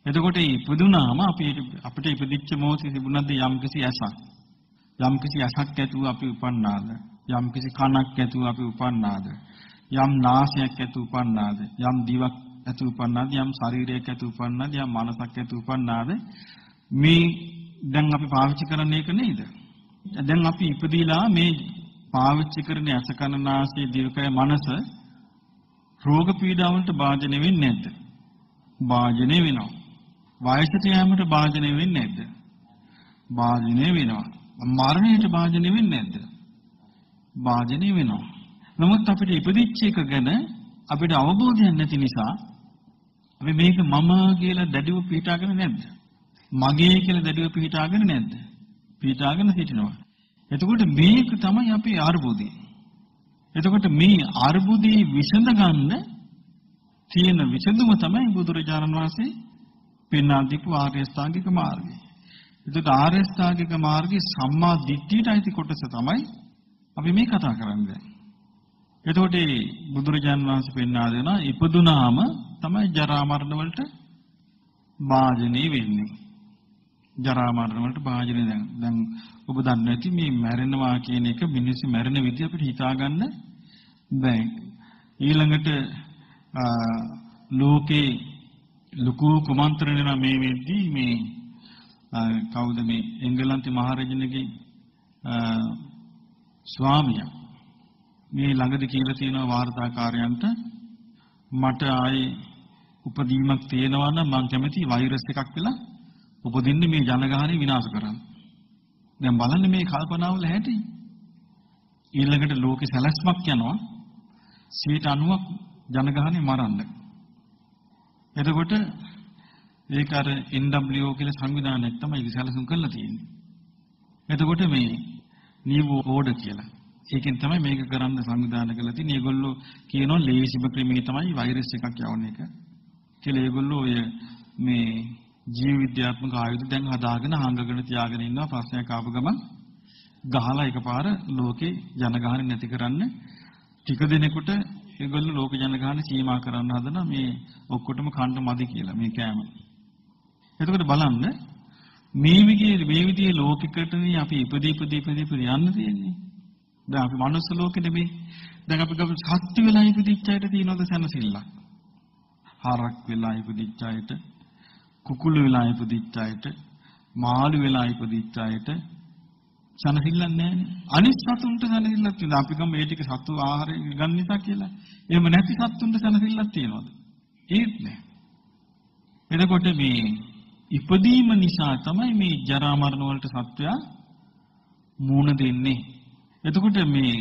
එතකොට ඉපදුනාම අපි අපිට ඉපදිච්ච මොහොතේ තිබුණාද යම්කිසි ඇසක්. යම්කිසි ඇසක් ඇතුව අපි උපන්නාද? යම්කිසි කනක් ඇතුව අපි උපන්නාද? යම් නාසයක් ඇතුව උපන්නාද? යම් දිවක් ඇතුව උපන්නාද? යම් ශරීරයක් ඇතුව උපන්නාද? යම් මනසක් ඇතුව උපන්නාද? මේ දැන් අපි පාවිච්චි කරන එක නේද? දැන් අපි ඉපදීලා මේ පාවිච්චි කරන ඇස කන නාසය දිවකය මනස රෝග පීඩා වලට භාජනය වෙන්නේ නැද්ද? භාජනය වෙනවා. වයසට යෑමට භාජනය වෙන්නේ නැද්ද? භාජනය වෙනවා. මරණයට භාජනය වෙන්නේ නැද්ද? භාජනය වෙනවා. නමුත් අපිට ඉපදිච්ච එක ගැන අපිට අවබෝධයක් නැති නිසා අපි මේක මම කියලා දැඩිව පිටාගෙන නැද්ද? මගේ කියලා දැඩිව පිටාගෙන නැද්ද? පිටාගෙන සිටිනවා. එතකොට මේක තමයි අපේ අර්බුදය. එතකොට මේ අර්බුදේ විසඳ ගන්න තියෙන විසඳුම තමයි බුදුරජාණන් වහන්සේ පෙන්වා දීපු ආර්ය ශ්‍රාංගික මාර්ගය. එතකොට ආර්ය ශ්‍රාංගික මාර්ගයේ සම්මා දිට්ඨියට අයිති කොටස තමයි අපි මේ කතා කරන්නේ. එතකොට බුදුරජාණන් වහන්සේ පෙන්වා දෙනවා ඉපදුනාම තමයි ජරා මරණ වලට භාජනය වෙන්නේ. ජරා මරණ වලට භාජනය දැන් දැන් ඔබ දන්නේ නැති මේ මැරෙනවා කියන එක මිනිස්සු මැරෙන විදිහ අපිට හිතා ගන්න බෑ. ඊළඟට ලෝකේ ලুকু කුමන්ත්‍රණ මේ වෙද්දී මේ කවුද මේ එංගලන්ත මහරජුණගේ ස්වාමියා මේ ළඟදී කියලා තියෙනවා වාර්තාකාරයන්ට මට ආයේ උපදීමක් තියෙනවා නම් මම කැමති වෛරස් එකක් වෙලා උපදින්න මේ ජනගහනය විනාශ කරන්න. දැන් බලන්න මේ කල්පනාවල හැටි. ඊළඟට ලෝකේ සැලැස්මක් යනවා 90ක් ජනගහනය මරන්න. එතකොට ඒක අර NWO කියලා සංවිධානයක් තමයි ඒක සැලසුම් කරලා තියෙන්නේ. එතකොට මේ නියම ඕඩර් කියලා. ඒකෙන් තමයි මේක කරන්න සංවිධානය කරලා තියෙන්නේ. ඒගොල්ලෝ කියනවා ලේසිම ක්‍රමී තමයි වෛරස් එකක් යවන එක. කියලා ඒගොල්ලෝ ඔය මේ ජීව විද්‍යාත්මක ආයුධ දැන් හදාගෙන හංගගෙන තියාගෙන ඉන්නවා ප්‍රශ්නයක් ආපු ගමන් ගහලා එකපාර ලෝකේ ජනගහනය නැති කරන්න ටික දිනෙකට ඒගොල්ලෝ ලෝක ජනගහනය සීමා කරන්න හදන මේ ඔක්කොටම කන්න මදි කියලා මේ කෑම. එතකොට බලන්න මේ විදිහේ මේ විදිහේ ලෝකයකටනේ අපි ඉපදී ඉපදී ඉපදී ඉපදී යන්න තියෙන්නේ. දැන් අපි මනුස්ස ලෝකෙ නෙමෙයි. දැන් අපි ගමු සත්‍ය වෙලා ඉපදිච්ච අයට තියෙනවද සැනසෙල්ලක්? හරක් වෙලා ඉපදිච්ච අයට කුකුළු වෙලා ඉපදිච්ච අයට මාළු වෙලා ඉපදිච්ච අයට සනසිල්ලක් නැහැනේ. අනිත් සතුන්ට සනසිල්ලක් තියෙනවා. අපි ගම මේ ටික සතු ආහාරය ගන්න නිසා කියලා. එහෙම නැති සතුන්ට සනසිල්ලක් තියෙනවද? ඒත් නැහැ. එතකොට මේ ඉපදීම නිසා තමයි මේ ජරා මරණ වලට සත්වයා මූණ දෙන්නේ. එතකොට මේ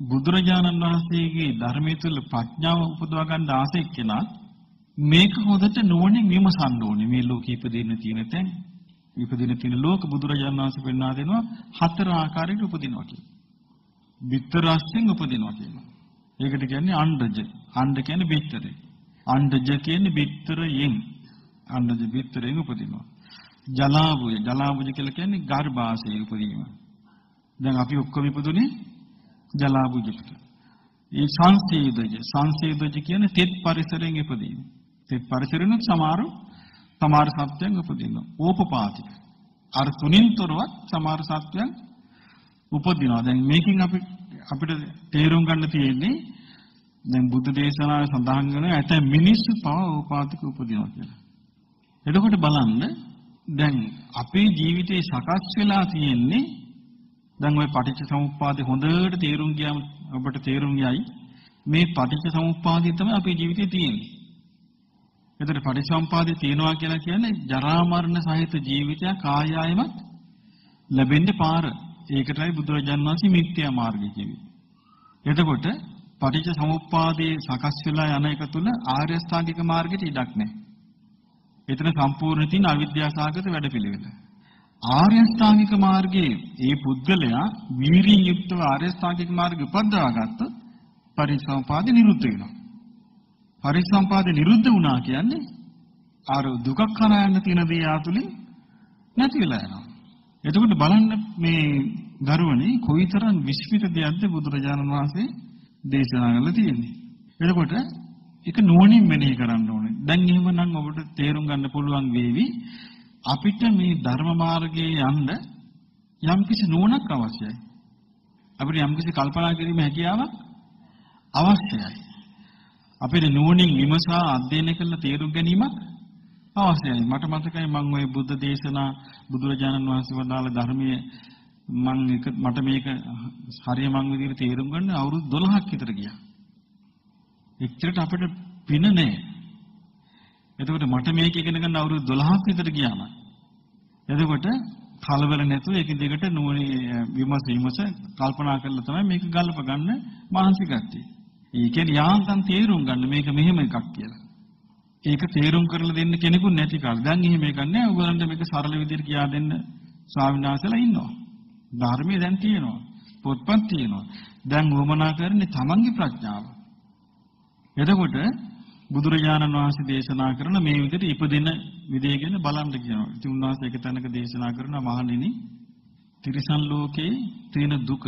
බුදුරජාණන් වහන්සේගේ ධර්මයේ තුල ප්‍රඥාව උපදවා ගන්න ආසෙක් කෙනා මේක හොඳට නුවණින් විමසන්න ඕනේ මේ ලෝකෙ ඉපදෙන්න තියෙන තැන් ඉපදින තියෙන ලෝක බුදුරජාණන් වහන්සේ පෙන්වා දෙනවා හතර ආකාරයකට උපදිනවා කියලා. විතරස්යෙන් උපදිනවා කියනවා. ඒකට කියන්නේ අණ්ඩජ. අණ්ඩ කියන්නේ බිත්තරේ. අණ්ඩජ කියන්නේ බිත්තරයෙන්. අණ්ඩජ බිත්තරයෙන් උපදිනවා. ජලාභුජ ජලාභුජ කියලා කියන්නේ ගර්භාෂයේ උපදීම. දැන් අපි ඔක්කොම ඉපදුනේ ජලාභුජකට. ඒ සංසීදජ සංසීදජ කියන්නේ තෙත් පරිසරයෙන් ඉපදීම. ඒ පරිසරණුත් සමහරු සමහර සත්‍යයන් උපදිනවා. ඕපපාතික. අර තුනින්තරවත් සමහර සත්‍යයන් උපදිනවා. දැන් මේකෙන් අපි අපිට තේරුම් ගන්න තියෙන්නේ දැන් බුද්ධ දේශනාවේ සඳහන් වෙන ඇතැම් මිනිස්සු පව ඕපාතික උපදිනවා කියලා. එතකොට බලන්න දැන් අපේ ජීවිතේ සකස් වෙලා තියෙන්නේ දැන් ওই පටිච්ච සමුප්පාදේ හොඳට තේරුම් ගියාම අපට තේරුම් යයි මේ පටිච්ච සමුප්පාදේ තමයි අපේ ජීවිතේ තියෙන්නේ. එතකොට පටිච්චසමුප්පාදේ තියනවා කියලා කියන්නේ ජරා මරණ සහිත ජීවිතයක් ආයායමත් ලැබෙන්න පාර. ඒකටයි බුදුරජාන් වහන්සේ මිත්‍යා මාර්ගය කිව්වේ. එතකොට පටිච්ච සමුප්පාදයේ සකස් වෙලා යන එක තුල ආර්ය අෂ්ටාංගික මාර්ගයට ඉඩක් නැහැ. එතන සම්පූර්ණ තියෙන අවිද්‍යාසගත වැඩපිළිවෙල. ආර්ය අෂ්ටාංගික මාර්ගයේ ඒ පුද්ගලයා වීරියෙන් යුක්තව ආර්ය අෂ්ටාංගික මාර්ගය උපදවා ගත්තොත් පරිසම්පාද නිරුද්ධ වෙනවා. පරිසම්පාද නිරුද්ධ වුණා කියන්නේ අර දුකක් කරා යන්න තියෙන දේ ආතුලින් නැති වෙලා යනවා. එතකොට බලන්න මේ දරුවනේ කොයිතරම් විශ්විත දෙයක්ද බුදුරජාණන් වහන්සේ දේශනා කරලා තියෙන්නේ. එතකොට ඒක නුවණින් මෙනෙහි කරන්න ඕනේ. දැන් එහෙමනම් ඔබට තේරුම් ගන්න පුළුවන් වේවි අපිට මේ ධර්ම මාර්ගයේ යන්න යම්කිසි නුවණක් අවශ්‍යයි. අපිට යම්කිසි කල්පනා කිරීමේ හැකියාවක් අවශ්‍යයි. අපිට නුවණින් විමසා අධ්‍යයනය කරලා තේරුම් ගැනීමක් අවශ්‍යයි. මට මතකයි මම ওই බුද්ධ දේශනා බුදුරජාණන් වහන්සේ වදාළ ධර්මයේ මම එක මට මේක හරිය මං විදිහට තේරුම් ගන්න අවුරුදු 12ක් විතර ගියා. එච්චරට අපිට පින නැහැ. එතකොට මට මේක ඉගෙන ගන්න අවුරුදු 12ක් විතර ගියාම. එතකොට කලබල නැතුව ඒක දිගට නුවණින් විමස විමස කල්පනා කරලා තමයි මේක ගල්ප ගන්න මහන්සි ගත්තේ. ඒ කියන්නේ යාන්තම් තේරුම් ගන්න මේක මෙහෙම එකක් කියලා. ඒක තේරුම් කරලා දෙන්න කෙනෙකුත් නැති කාලේ. දැන් එහෙම එකක් නැහැ. ඔයගලන්ට මේක සරල විදිහට කියා දෙන්න ස්වාමීන් වහන්සේලා ඉන්නවා. ධර්මයේ දැන් තියෙනවා. පොත්පත් තියෙනවා. දැන් වමනා කරන්නේ තමන්ගේ ප්‍රඥාව. එතකොට බුදුරජාණන් වහන්සේ දේශනා කරන මේ විදිහට ඉපදින විදිය ගැන බලන්න කියනවා. ඉතින් උන්වහන්සේ එක තැනක දේශනා කරනවා මහණෙනි තිරිසන් ලෝකේ තියෙන දුක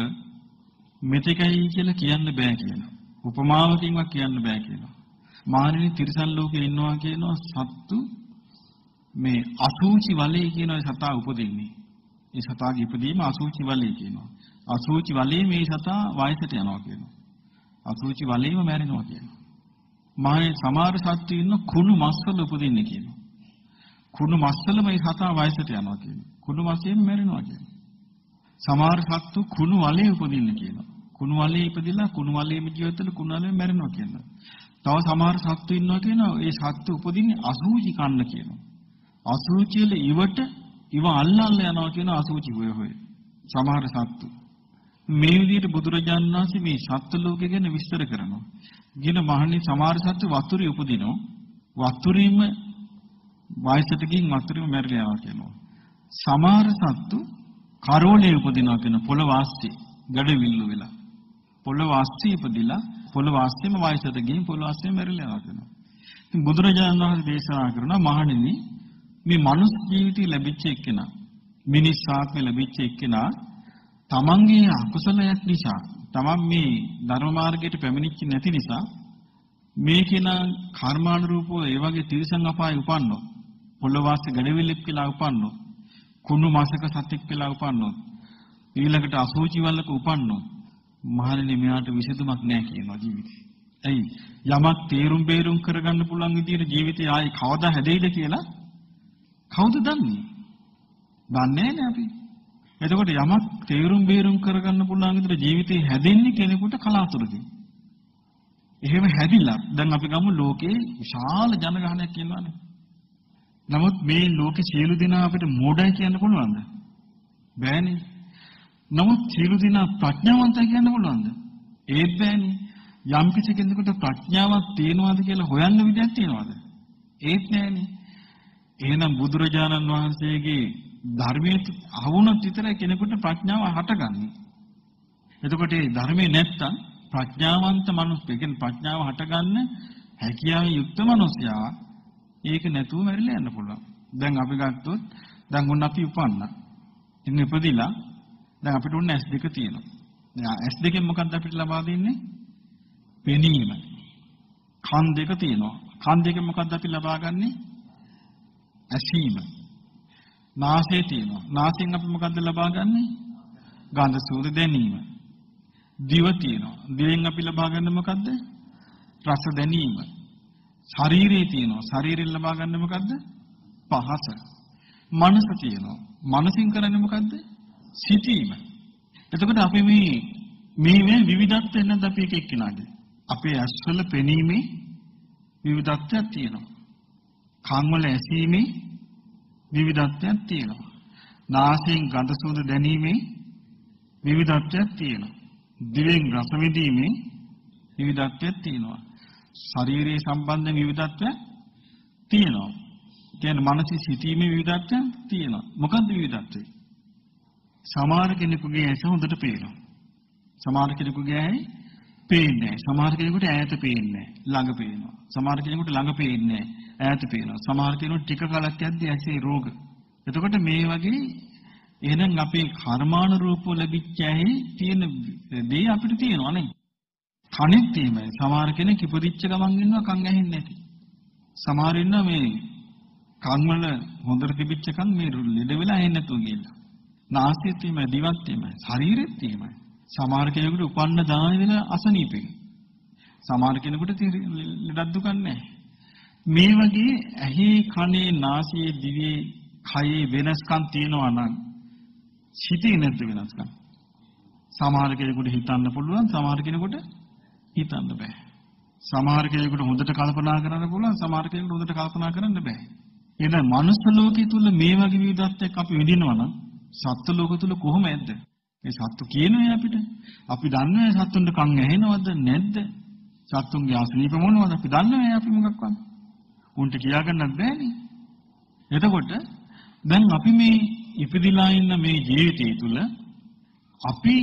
මෙතෙකයි කියලා කියන්න බෑ කියනවා. උපමාවකින්වත් කියන්න බෑ කියනවා. මහණෙනි තිරිසන් ලෝකේ ඉන්නවා කියනවා සත්තු මේ අසූචි වලේ කියන සතා උපදින්නේ. ඒ සතාගේ ඉපදීම අසූචි වලේ කියනවා. අසූචි වලේ මේ සතා වයසට යනවා කියනවා. අසූචි වලේම මැරෙනවා කියනවා. මානේ සමහර සත්තු ඉන්න කුණු මස්වල උපදින්නේ කියනවා. කුණු මස්වල මේ සතා වයසට යනවා කියනවා. කුණු මස්යෙන් මැරෙනවා කියනවා. සමහර සත්තු කුණු වලේ උපදින්නේ කියනවා. කුණු වලේ ඉපදිලා කුණු වලේම ජීවිතවල කුණු වලේම මැරෙනවා කියනවා. තව සමහර සත්තු ඉන්නවා කියනවා ඒ සත්තු උපදින්නේ අසූචි කන්න කියනවා. අසූචි වල ඉවට ඉව අල්ලල්ල යනවා කියන අසුචි හොය හොය. සමහර සත්තු. මේ විදිහට බුදුරජාණන් වහන්සේ මේ සත්ත්ව ලෝකය ගැන විස්තර කරනවා. ගින මහණනි සමහර සත්තු වතුරේ උපදිනවා. වතුරේම වයසට ගින් වතුරේම මැරිලා යනවා කියනවා. සමහර සත්තු කරෝලේ උපදිනවා කියන පොළව ආස්ති ගඩවිල්ල වෙලා. පොළව ආස්ති ඉපදිලා පොළව ආස්තිම වයසට ගින් පොළව ආස්තිම මැරිලා යනවා කියනවා. ඉතින් බුදුරජාණන් වහන්සේ දේශනා කරනවා මහණෙනි මේ මනුස්ස ජීවිතය ලැබිච්ච එක්කෙනා මිනිස් ආත්මය ලැබිච්ච එක්කෙනා තමන්ගේ අකුසලයක් නිසා තමන් මේ ධර්ම මාර්ගයට පැමිණිච්ච නැති නිසා මේ කෙනා කර්මානුරූපව ඒ වගේ තිරිසන් අපායේ උපන්නෝ පොළොවාසේ ගඩවිල්ලෙක් කියලා උපන්නෝ කුණු මාසක සතෙක් කියලා උපන්නෝ ඊළඟට අසෝචි වල්ලක උපන්නෝ මහණෙනි මෙයාට විසඳුමක් නැහැ කියනවා ජීවිතේ. ඇයි යමක් තේරුම් බේරුම් කරගන්න පුළුවන් විදිහට ජීවිතය ආයේ කවදා හැදෙයිද කියලා කවුද දන්නේ? දන්නේ නැහැ අපි. එතකොට යමක් තේරුම් බේරුම් කරගන්න පුළුවන් විදිහට ජීවිතේ හැදෙන්නේ කෙනෙකුට කලාතුරකින්. එහෙම හැදිලා දැන් අපි ගමු ලෝකේ විශාල ජනගහනයක් ඉන්නවානේ. නමුත් මේ ලෝකේ සියලු දෙනා අපිට මෝඩයි කියන්න පුළුවන්ද? බෑනේ. නමුත් සියලු දෙනා ප්‍රඥාවන්තයි කියන්න පුළුවන්ද? ඒත් බෑනේ. යම් කිසි කෙනෙකුට ප්‍රඥාවක් තියෙනවද කියලා හොයන්න විදියක් තියෙනවද? ඒත් නෑනේ. එහෙනම් බුදුරජාණන් වහන්සේගේ ධර්මයේ අහුණොත් විතරයි කෙනෙකුට ප්‍රඥාව හටගන්නේ. එතකොට මේ ධර්මයේ නැත්තම් ප්‍රඥාවන්ත මනුස්ස, ඒ කියන්නේ ප්‍රඥාව හටගන්න හැකියාවෙන් යුක්ත මනුස්සයා ඒක නැතුව මැරිලා යන්න පුළුවන්. දැන් අපි ගත්තොත් දැන් ඔන්න අපි උපන්නා. ඉන්න ඉපදිලා දැන් අපිට ඔන්න S2 තියෙනවා. දැන් S2 කින් මොකක්ද අපිට ලබා දෙන්නේ? පෙනීම. කන් දෙක තියෙනවා. කන් දෙකෙන් මොකක්ද අපි ලබා ගන්නෙ? ඇසීම. නාසය තියෙනවා. නාසයෙන් අපි මොකක්ද ලබා ගන්නෙ? ගන්ධ සුවඳ දැනීම. දිව තියෙනවා. දිවෙන් අපි ලබා ගන්න මොකද්ද? රස දැනීම. ශරීරය තියෙනවා. ශරීරයෙන් ලබා ගන්න මොකද්ද? පහස. මනස තියෙනවා. මනසින් කරන්නේ මොකද්ද? සිතීම. එතකොට අපි මේ මේ මේ විවිධත්වය නැද්ද අපි එක එක්කිනාගේ? අපේ ඇස්වල පෙනීමේ විවිධත්වයක් තියෙනවා. කන් වල ඇසීමේ විවිධත්වයක් තියෙනවා. නාසයෙන් ගඳ සුවඳ දැනීමේ විවිධත්වයක් තියෙනවා. දිවෙන් රස විඳීමේ විවිධත්වයක් තියෙනවා. ශරීරයේ සම්බන්ධ විවිධත්වයක් තියෙනවා. කියන්නේ මනසේ සිටීමේ විවිධත්වයක් තියෙනවා. මොකද්ද විවිධත්වය? සමහර කෙනෙකුගේ ඇස හොඳට පේනවා. සමහර කෙනෙකුගේ ඇයි පේන්නේ නැහැ. සමහර කෙනෙකුට ඈත පේන්නේ නැහැ. ළඟ පේනවා. සමහර කෙනෙකුට ළඟ පේන්නේ නැහැ. ඈත පේනවා. සමහර කෙනෙකුට ටික කලක් යද්දී ඇසේ රෝග. එතකොට මේ වගේ එහෙනම් අපේ කර්මානුරූපව ලැබිච්ච ඇහි තියෙන දේ අපිට තියෙනවා නේ. කනෙත් එහෙමයි. සමහර කෙනෙක් ඉපදිච්ච ගමන් ඉන්නවා කන් ඇහෙන්නේ නැති. සමහර ඉන්නවා මේ කන් වල හොඳට තිබිච්ච කන් මේ ලෙඩ වෙලා ඇහෙන්නේ නැතුව ගියලා. නාසයෙත් එහෙමයි, දිවත් එහෙමයි, ශරීරෙත් එහෙමයි. සමහර කෙනෙකුට උපන්න දාන වෙන අසනීපෙක. සමහර කෙනෙකුට ලෙඩක් දුකක් නැහැ. මේ වගේ ඇහි කනේ නාසයේ දිවේ කයේ වෙනස්කම් තියෙනවා නම් සිතේ නැද්ද වෙනස්කම්? සමහර කෙනෙකුට හිතන්න පුළුවන් සමහර කෙනෙකුට හිතන්න බෑ. සමහර කෙනෙකුට හොඳට කල්පනා කරන්න පුළුවන් සමහර කෙනෙකුට හොඳට කල්පනා කරන්න බෑ. එහෙනම් මනුස්ස ලෝකයේ තුල මේ වගේ විවිධත්වයක් අපි විඳිනවා නම් සත්ත්ව ලෝක තුල කොහොමද? මේ සත්තු කියනවා අපිට. අපි දන්නේ සත්තුන්ට කන් ඇහෙනවද නැද්ද? සත්තුන්ගේ ආසනීප මොනවද? අපි දන්නේ අපි මොකක්වත්. උන්ට කියාගන්නත් බෑනේ. එතකොට දැන් අපි මේ ඉපදිලා ඉන්න මේ ජීවිතය තුළ අපි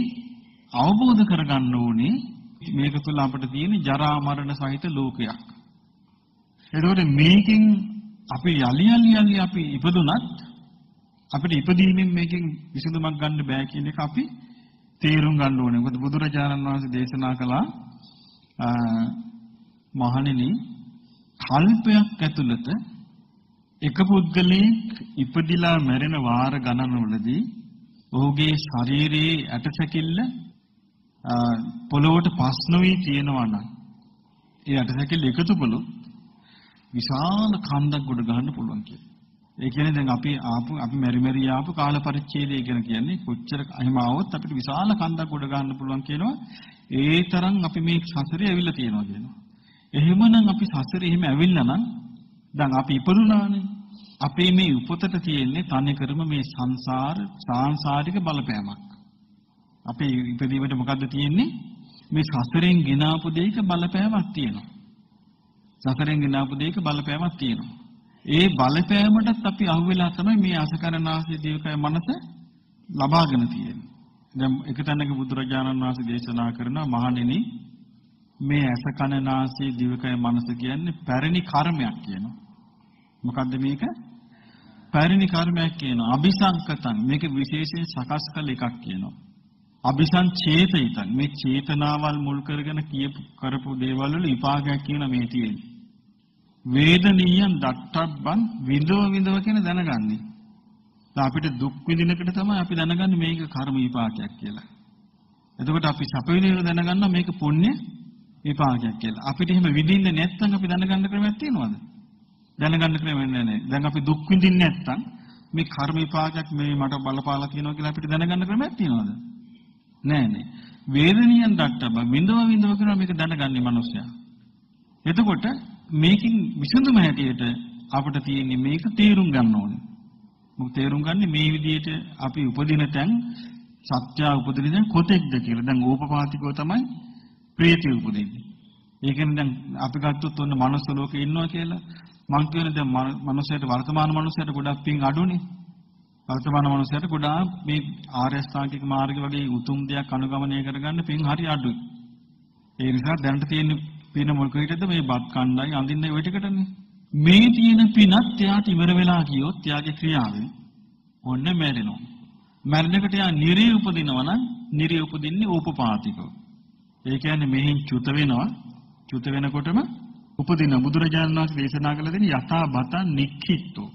අවබෝධ කරගන්න ඕනේ මේක තුළ අපිට තියෙන ජරා මරණ සහිත ලෝකයක්. එතකොට මේකෙන් අපි යලි යලි යලි අපි ඉපදුනත් අපිට ඉපදීමෙන් මේකෙන් විසඳුමක් ගන්න බෑ කියන එක අපි තේරුම් ගන්න ඕනේ. මොකද බුදුරජාණන් වහන්සේ දේශනා කළා මහණෙනි කල්පයක් ඇතුළත එක පුද්ගලයෙක් ඉපදිලා මැරෙන වාර ගණනවලදී ඔහුගේ ශරීරයේ ඇටසැකිල්ල පොළොවට පස් නොවි තියෙනවා නම් ඒ ඇටසැකිල්ල එකතු කළොත් විශාල කන්දක් ගොඩ ගන්න පුළුවන් කියලා. ඒ කියන්නේ දැන් අපි ආපු අපි මෙරි මෙරි ආපු කාල පරිච්ඡේදය කියන කියන්නේ කොච්චර අහිම આવොත් අපිට විශාල කන්දක් ගොඩ ගන්න පුළුවන් කියනවා. ඒ තරම් අපි මේ සසරේ ඇවිල්ලා තියෙනවා කියනවා. එහෙමනම් අපි සසරේ එහෙම ඇවිල්ලා නම් දැන් අපි ඉපදුනානේ. අපේ මේ උපතට තියෙන්නේ තනිකරම මේ සංසාර සාංශාරික බලපෑමක්. අපේ ඉපදීමට මොකද්ද තියෙන්නේ? මේ සසරෙන් ගෙනාපු දෙයක බලපෑමක් තියෙනවා. සසරෙන් ගෙනාපු දෙයක බලපෑමක් තියෙනවා. ඒ බලපෑමටත් අපි අහුවෙලා තමයි මේ අසකරනාසී දේවකය මනස ලබාගෙන තියෙන්නේ. දැන් එක තැනක බුදුරජාණන් වහන්සේ දේශනා කරනවා මහණෙනි මේ ඇස කන නාසය දිවකය මනස කියන්නේ පැරණි කර්මයක් කියනවා. මොකද්ද මේක? පැරණි කර්මයක් කියනවා. අபிසංකතං මේක විශේෂයෙන් සකස් කළ එකක් කියනවා. අபிසං චේතිතං මේ චේතනාවල් මුල් කරගෙන කියපු කරපු දේවල් වල විපාකයක් කියන මේ තියෙන්නේ. වේදනීයන් දත්තබ්බන් විඳව විඳව කියන දැනගන්නේ. අපිට දුක් විඳිනකට තමයි අපි දැනගන්නේ මේක කර්ම විපාකයක් කියලා. එතකොට අපි සැප විඳින දැනගන්නවා මේක පුණ්‍ය විපාකයක් කියලා. අපිට එහෙම විඳින්නේ නැත්නම් අපි දැනගන්න ක්‍රමයක් තියෙනවද? දැනගන්න ක්‍රමයක් නැහැ. දැන් අපි දුක් විඳින්නේ නැත්නම් මේ කර්ම විපාකයක් මේ මට බලපාලා තියෙනවා කියලා අපිට දැනගන්න ක්‍රමයක් තියෙනවද? නෑ නේ. වේදනියන් දක්ටබ විඳව විඳව කරන මේක දැනගන්නේ මිනිස්සයා. එතකොට මේකෙන් විසඳුම හැටියට අපිට තියෙන්නේ මේක තේරුම් ගන්න ඕනේ. මොකද තේරුම් ගන්නේ මේ විදිහට අපි උපදින තැන් සත්‍ය උපදින තැන් කොතෙක්ද කියලා. දැන් ඕපපාතිකව තමයි ප්‍රේතය උපදින්නේ. ඒ කියන්නේ දැන් අපි ගත්තොත් ඔන්න මනුස්ස ලෝකේ ඉන්නවා කියලා මං කියන්නේ දැන් මනුස්සයට වර්තමාන මනුස්සයට ගොඩක් පින් අඩුනේ. වර්තමාන මනුස්සයට ගොඩාක් මේ ආර්ය අෂ්ටාංගික මාර්ගය වගේ උතුම් දෙයක් අනුගමනය කරගන්න පින් හරි අඩුයි. ඒ නිසා දැනට තියෙන පින මොකකටද මේ බත් කණ්ඩායි අඳින්න ඔය ටිකටනේ. මේ තියෙන පිනත් එයාට ඉවර වෙලා ගියොත් එයාගේ ක්‍රියාවෙන් ඔන්න මැරෙනවා. මැරෙනකොට එයා නිරේ උපදිනවා නම් නිරේ උපදින්නේ ඕපපාතිකව. ඒ කියන්නේ මෙහින් චුත වෙනවා. චුත වෙනකොටම උපදින බුදුරජාණන් වහන්සේ දේශනා කළ දෙන යථා බතන් නික්ඛිත්තෝ.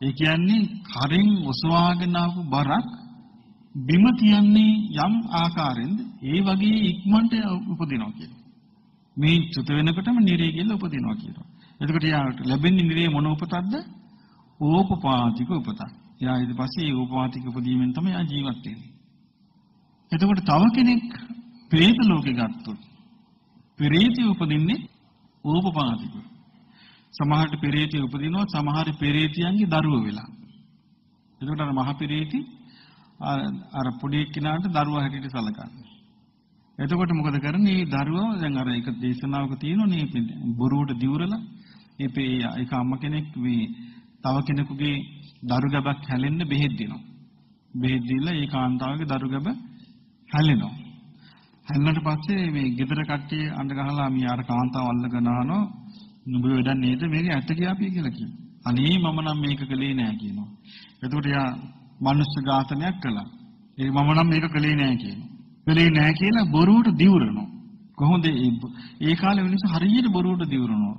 ඒ කියන්නේ කරින් ඔසවාගෙන ආපු බරක් බිම තියන්නේ යම් ආකාරයෙන්ද ඒ වගේ ඉක්මනට උපදිනවා කියනවා. මේ චුත වෙනකොටම නිරේ කියලා උපදිනවා කියනවා. එතකොට යාට ලැබෙන්නේ නිරේ මොන උපතක්ද? ඕපපාතික උපතක්. යා ඊට පස්සේ ඒ ඕපපාතික උපදීමෙන් තමයි යා ජීවත් වෙන්නේ. එතකොට තව කෙනෙක් പ്രേත ලෝකේ ගත්තොත් පෙරේතය උපදින්නේ ඕපපාතික. සමහරට පෙරේතය උපදිනවා සමහර පෙරේතියන්ගේ දරුවෝ වෙලා. එතකොට අර මහ පෙරේති අර පොඩි එක්කිනාට දරුවා හැටියට සැලකන්නේ. එතකොට මොකද කරන්නේ? මේ දරුවා දැන් අර එක දේශනාවක තියෙනනේ බොරුවට දිවුරලා ඒ ඒක අම්ම කෙනෙක් මේ තව කෙනෙකුගේ දරු ගැබක් හැලෙන්න බෙහෙත් දෙනවා. බෙහෙත් දීලා ඒ කාන්තාවගේ දරු ගැබ හැලෙනවා. හැලුණාට පස්සේ මේ ගෙදර කට්ටිය අඬ ගහලා මේ අර කාන්තාව අල්ලගෙන ආනෝ නුඹ වැඩක් නේද මේක ඇත්ත කියාපිය කියලා කියනවා. අනේ මම නම් මේක කළේ නෑ කියනවා. එතකොට යා මනුස්ස ඝාතනයක් කළා. ඒ මම නම් මේක කළේ නෑ කියනවා. කළේ නෑ කියලා බොරුවට දිවුරනවා. කොහොමද ඒ කාලේ මිනිස්සු හරියට බොරුවට දිවුරනවා.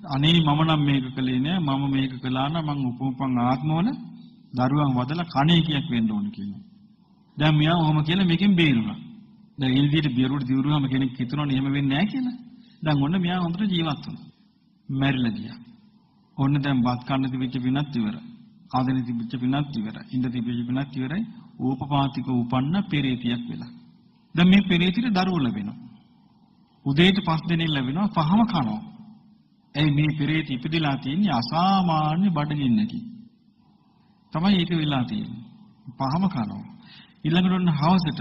අනේ මම නම් මේක කළේ නෑ මම මේක කළා නම් මං උපුපන් ආත්මවල දරුවන් වදලා කණේ කියක් වෙන්න ඕන කියනවා. දැන් මෙයා ඔහොම කියලා මේකෙන් බේරුණා. දැන් ඒ විදිහට බියරුවට දිවුරුවම කෙනෙක් හිතනවනේ එහෙම වෙන්නේ නැහැ කියලා. දැන් ඔන්න මෙයා හොඳට ජීවත් වුණා. මැරිලා ගියා. ඔන්න දැන් බත් කන්න තිබිච්ච පිනත් ඉවරයි. ආදෙන තිබිච්ච පිනත් ඉවරයි. ඉඳ තිබිච්ච පිනත් ඉවරයි. ඕපපාතික උපන්න පෙරේතියක් වෙලා. දැන් මේ පෙරේතිට දරුවෝ ලැබෙනවා. උදේට පස් දිනෙන් ලැබෙනවා පහම කනවා. එයි මේ පෙරේති ඉපදිලා තියෙන්නේ අසාමාන්‍ය බඩගින්නකින්. තමයි ඒක වෙලා තියෙන්නේ. පහම කනවා. ඊළඟට ඔන්න හවසට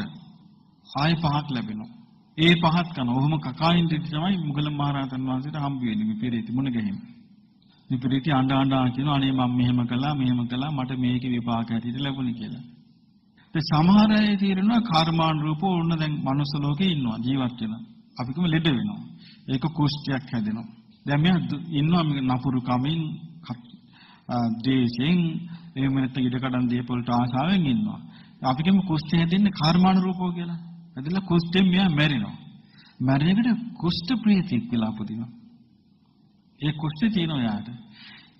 ආයෙ පහක් ලැබෙනවා. ඒ පහත් කන. ඔහොම කකායින් දෙවි තමයි මුගලන් මහරහතන් වහන්සේට හම්බ වෙන්නේ මේ පෙරේති මුණ ගැහිම. මේ පෙරේති ආණ්ඩ ආණ්ඩා කියනවා අනේ මම මෙහෙම කළා මෙහෙම කළා මට මේකේ විපාක හැටියට ලැබුණේ කියලා. ඒ සමහර අය තීරණා කර්මානුරූපව ඕන්න දැන් මනුස්ස ලෝකේ ඉන්නවා ජීවත් වෙනවා. අපි කිව්ව ලෙඩ වෙනවා. ඒක කුෂ්ඨයක් හැදෙනවා. දැන් මෙයා ඉන්නවා මේ නපුරු කමින් දේශෙන් එහෙම නැත්නම් ඉඩකඩම් දීපොලට ආසාවෙන් ඉන්නවා. අපි කියමු කුෂ්ඨ හැදෙන්නේ කර්මානුරූපව කියලා. ඇදලා කුෂ්ඨෙන් මෙයා මැරෙනවා. මැරෙනකොට කුෂ්ඨ ප්‍රීතියක් කියලා උපදිනවා. ඒ කුෂ්ඨය තියෙනවා යාට.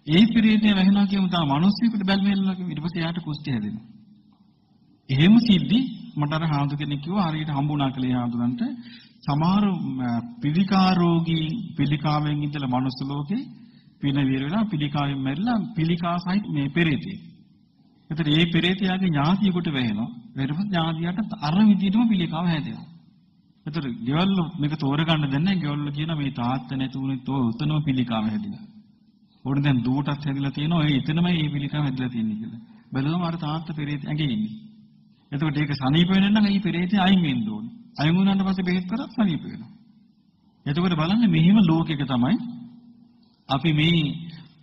ඒ ප්‍රීතිය වැහෙනවා කියමු තා මිනිස්සුෙකුට බැල්මෙල්ලනවා කියමු ඊට පස්සේ යාට කුෂ්ඨය හැදෙනවා. එහෙම සිද්ධි මට අර හාමුදුර කෙනෙක් කිව්වා හරියට හම්බුණා කියලා හාමුදුරන්ට සමහර පිළිකා රෝගී පිළිකාවෙන් ඉඳලා මනුස්ස ලෝකේ පින විර වෙලා පිළිකාවෙන් මැරිලා පිළිකා සහිත මේ පෙරේතේ. එතකොට මේ පෙරේතයාගේ ඥාතියෙකුට වැහෙනවා. ඊට පස්සේ ඥාතියට අර විදිහටම පිළිකාව හැදෙනවා. එතකොට ගෙවල් මේක තෝරගන්න දෙන්නේ ගෙවල් කියන මේ තාත්ත නැතුණේ තෝ උතනම පිළිකාව හැදිලා. ඕන දැන් දුවටත් හැදිලා තියෙනවා ඒ එතනමයි මේ පිළිකාව හැදිලා තියෙන්නේ කියලා. බැලුවම අර තාත්ත පෙරේත ඇඟේ ඉන්නේ. එතකොට ඒක සනීප වෙන්න නම් මේ පෙරේතය අයින් වෙන්න ඕනේ. අයින් වුණාට පස්සේ බෙහෙත් කරත් සනීප වෙනවා. එතකොට බලන්න මෙහිම ලෝකෙක තමයි අපි මේ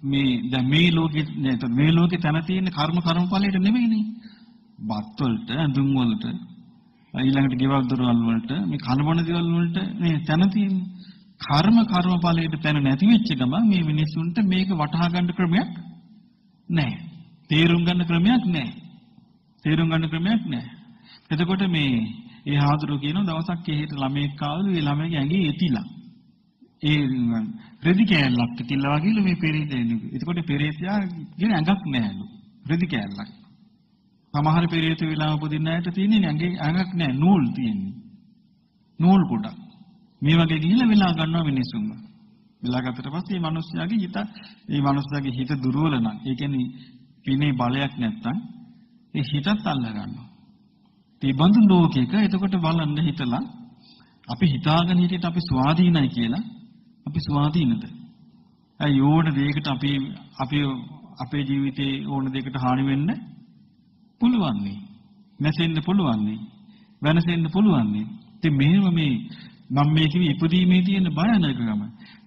මේ දැන් මේ ලෝකෙ මේ ලෝකේ තන තියෙන කර්ම කර්මඵලයට නෙමෙයිනේ. බත් වලට, ඇඳුම් වලට, ඊළඟට ගෙවල් දොරවල් වලට, මේ කන බොන දේවල් වලට මේ තන තියෙන්නේ. කර්ම කර්මඵලයට තන නැති වෙච්ච ගමන් මේ මිනිස්සුන්ට මේක වටහා ගන්න ක්‍රමයක් නැහැ. තේරුම් ගන්න ක්‍රමයක් නැහැ. තේරුම් ගන්න ක්‍රමයක් නැහැ. එතකොට මේ ඒ හාදුරු කියන දවසක් එහෙට ළමයෙක් ආවලු ඒ ළමයාගේ ඇඟේ එතිලා. ඒ රෙදි කෑල්ලක් තිල්ලා වගේලු මේ පෙරේතය එන්නේ. එතකොට පෙරේතයා කියන ඇඟක් නැහැලු. රෙදි කෑල්ලක්. සමහර පෙරේත වෙලා උපදින්න ඇයට තියෙන්නේ ඇඟේ ඇඟක් නැහැ නූල් තියෙන්නේ. නූල් කොට. මේ වගේ ගිහිල්ලා වෙලා ගන්නවා මිනිස්සුන්ව. වෙලා ගත්තට පස්සේ මේ මිනිස්යාගේ හිත මේ මිනිස්යාගේ හිත දුර්වල නම් ඒ කියන්නේ පිනේ බලයක් නැත්තම් ඒ හිතත් අල්ල ගන්නවා. ඒ බඳු ලෝකයක එතකොට බලන්න හිතලා අපි හිතාගෙන හිටියට අපි ස්වාධීනයි කියලා අපි ස්වාධීනද? ඇයි ඕන දෙයකට අපි අපි අපේ ජීවිතේ ඕන දෙයකට හානි වෙන්න පුළුවන් නේ. නැසෙන්න පුළුවන් නේ. වෙනසෙන්න පුළුවන් නේ. ඉතින් මෙහෙම මේ මම මේ කිව්වේ ඉපදීමේ තියෙන භයානකකම.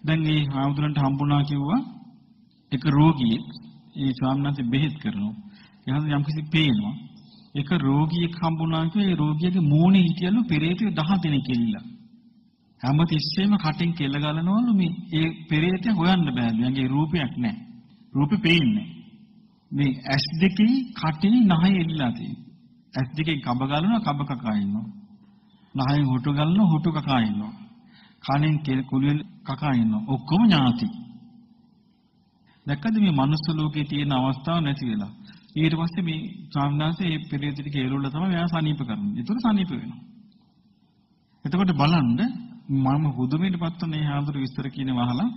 දැන් මේ හාමුදුරන්ට හම්බුණා කිව්වා එක රෝගියෙක් ඒ ස්වාමීන් වහන්සේ බෙහෙත් කරනවා. එහම යම්කිසි පේනවා. එක රෝගියෙක් හම්බුණා කිව්වා ඒ රෝගියාගේ මූණේ හිටියලු පෙරේතයෝ 10 දෙනෙක් ඉල්ලලා. හැමතිස්සෙම කටින් කෙල ගලනවලු මේ ඒ පෙරේතය හොයන්න බෑ. මගේ රූපයක් නැහැ. රූපේ පේන්නේ. මේ ඇස් දෙකේ කටින් නහය එල්ලලා තියෙනවා. ඇස් දෙකෙන් කබ ගලනවා කබ කකා ඉන්නවා. නහයෙන් හොටු ගලනවා හොටු කකා ඉන්නවා. කනෙන් කුලිය කකා ඉන්නවා. ඔක්කොම ඥාති. දැක්කද මේ මනුස්ස ලෝකේ තියෙන අවස්ථාව නැති වෙලා. ඊට පස්සේ මේ ස්වාමීනාසේ මේ පෙරේත ටික ඒලොල්ල තමයි මෙයා සනීප කරන්නේ. ඒතර සනීප වෙනවා. එතකොට බලන්න මම හුදුමේටපත් වුණේ හාමුදුරු විස්තර කියන වහලා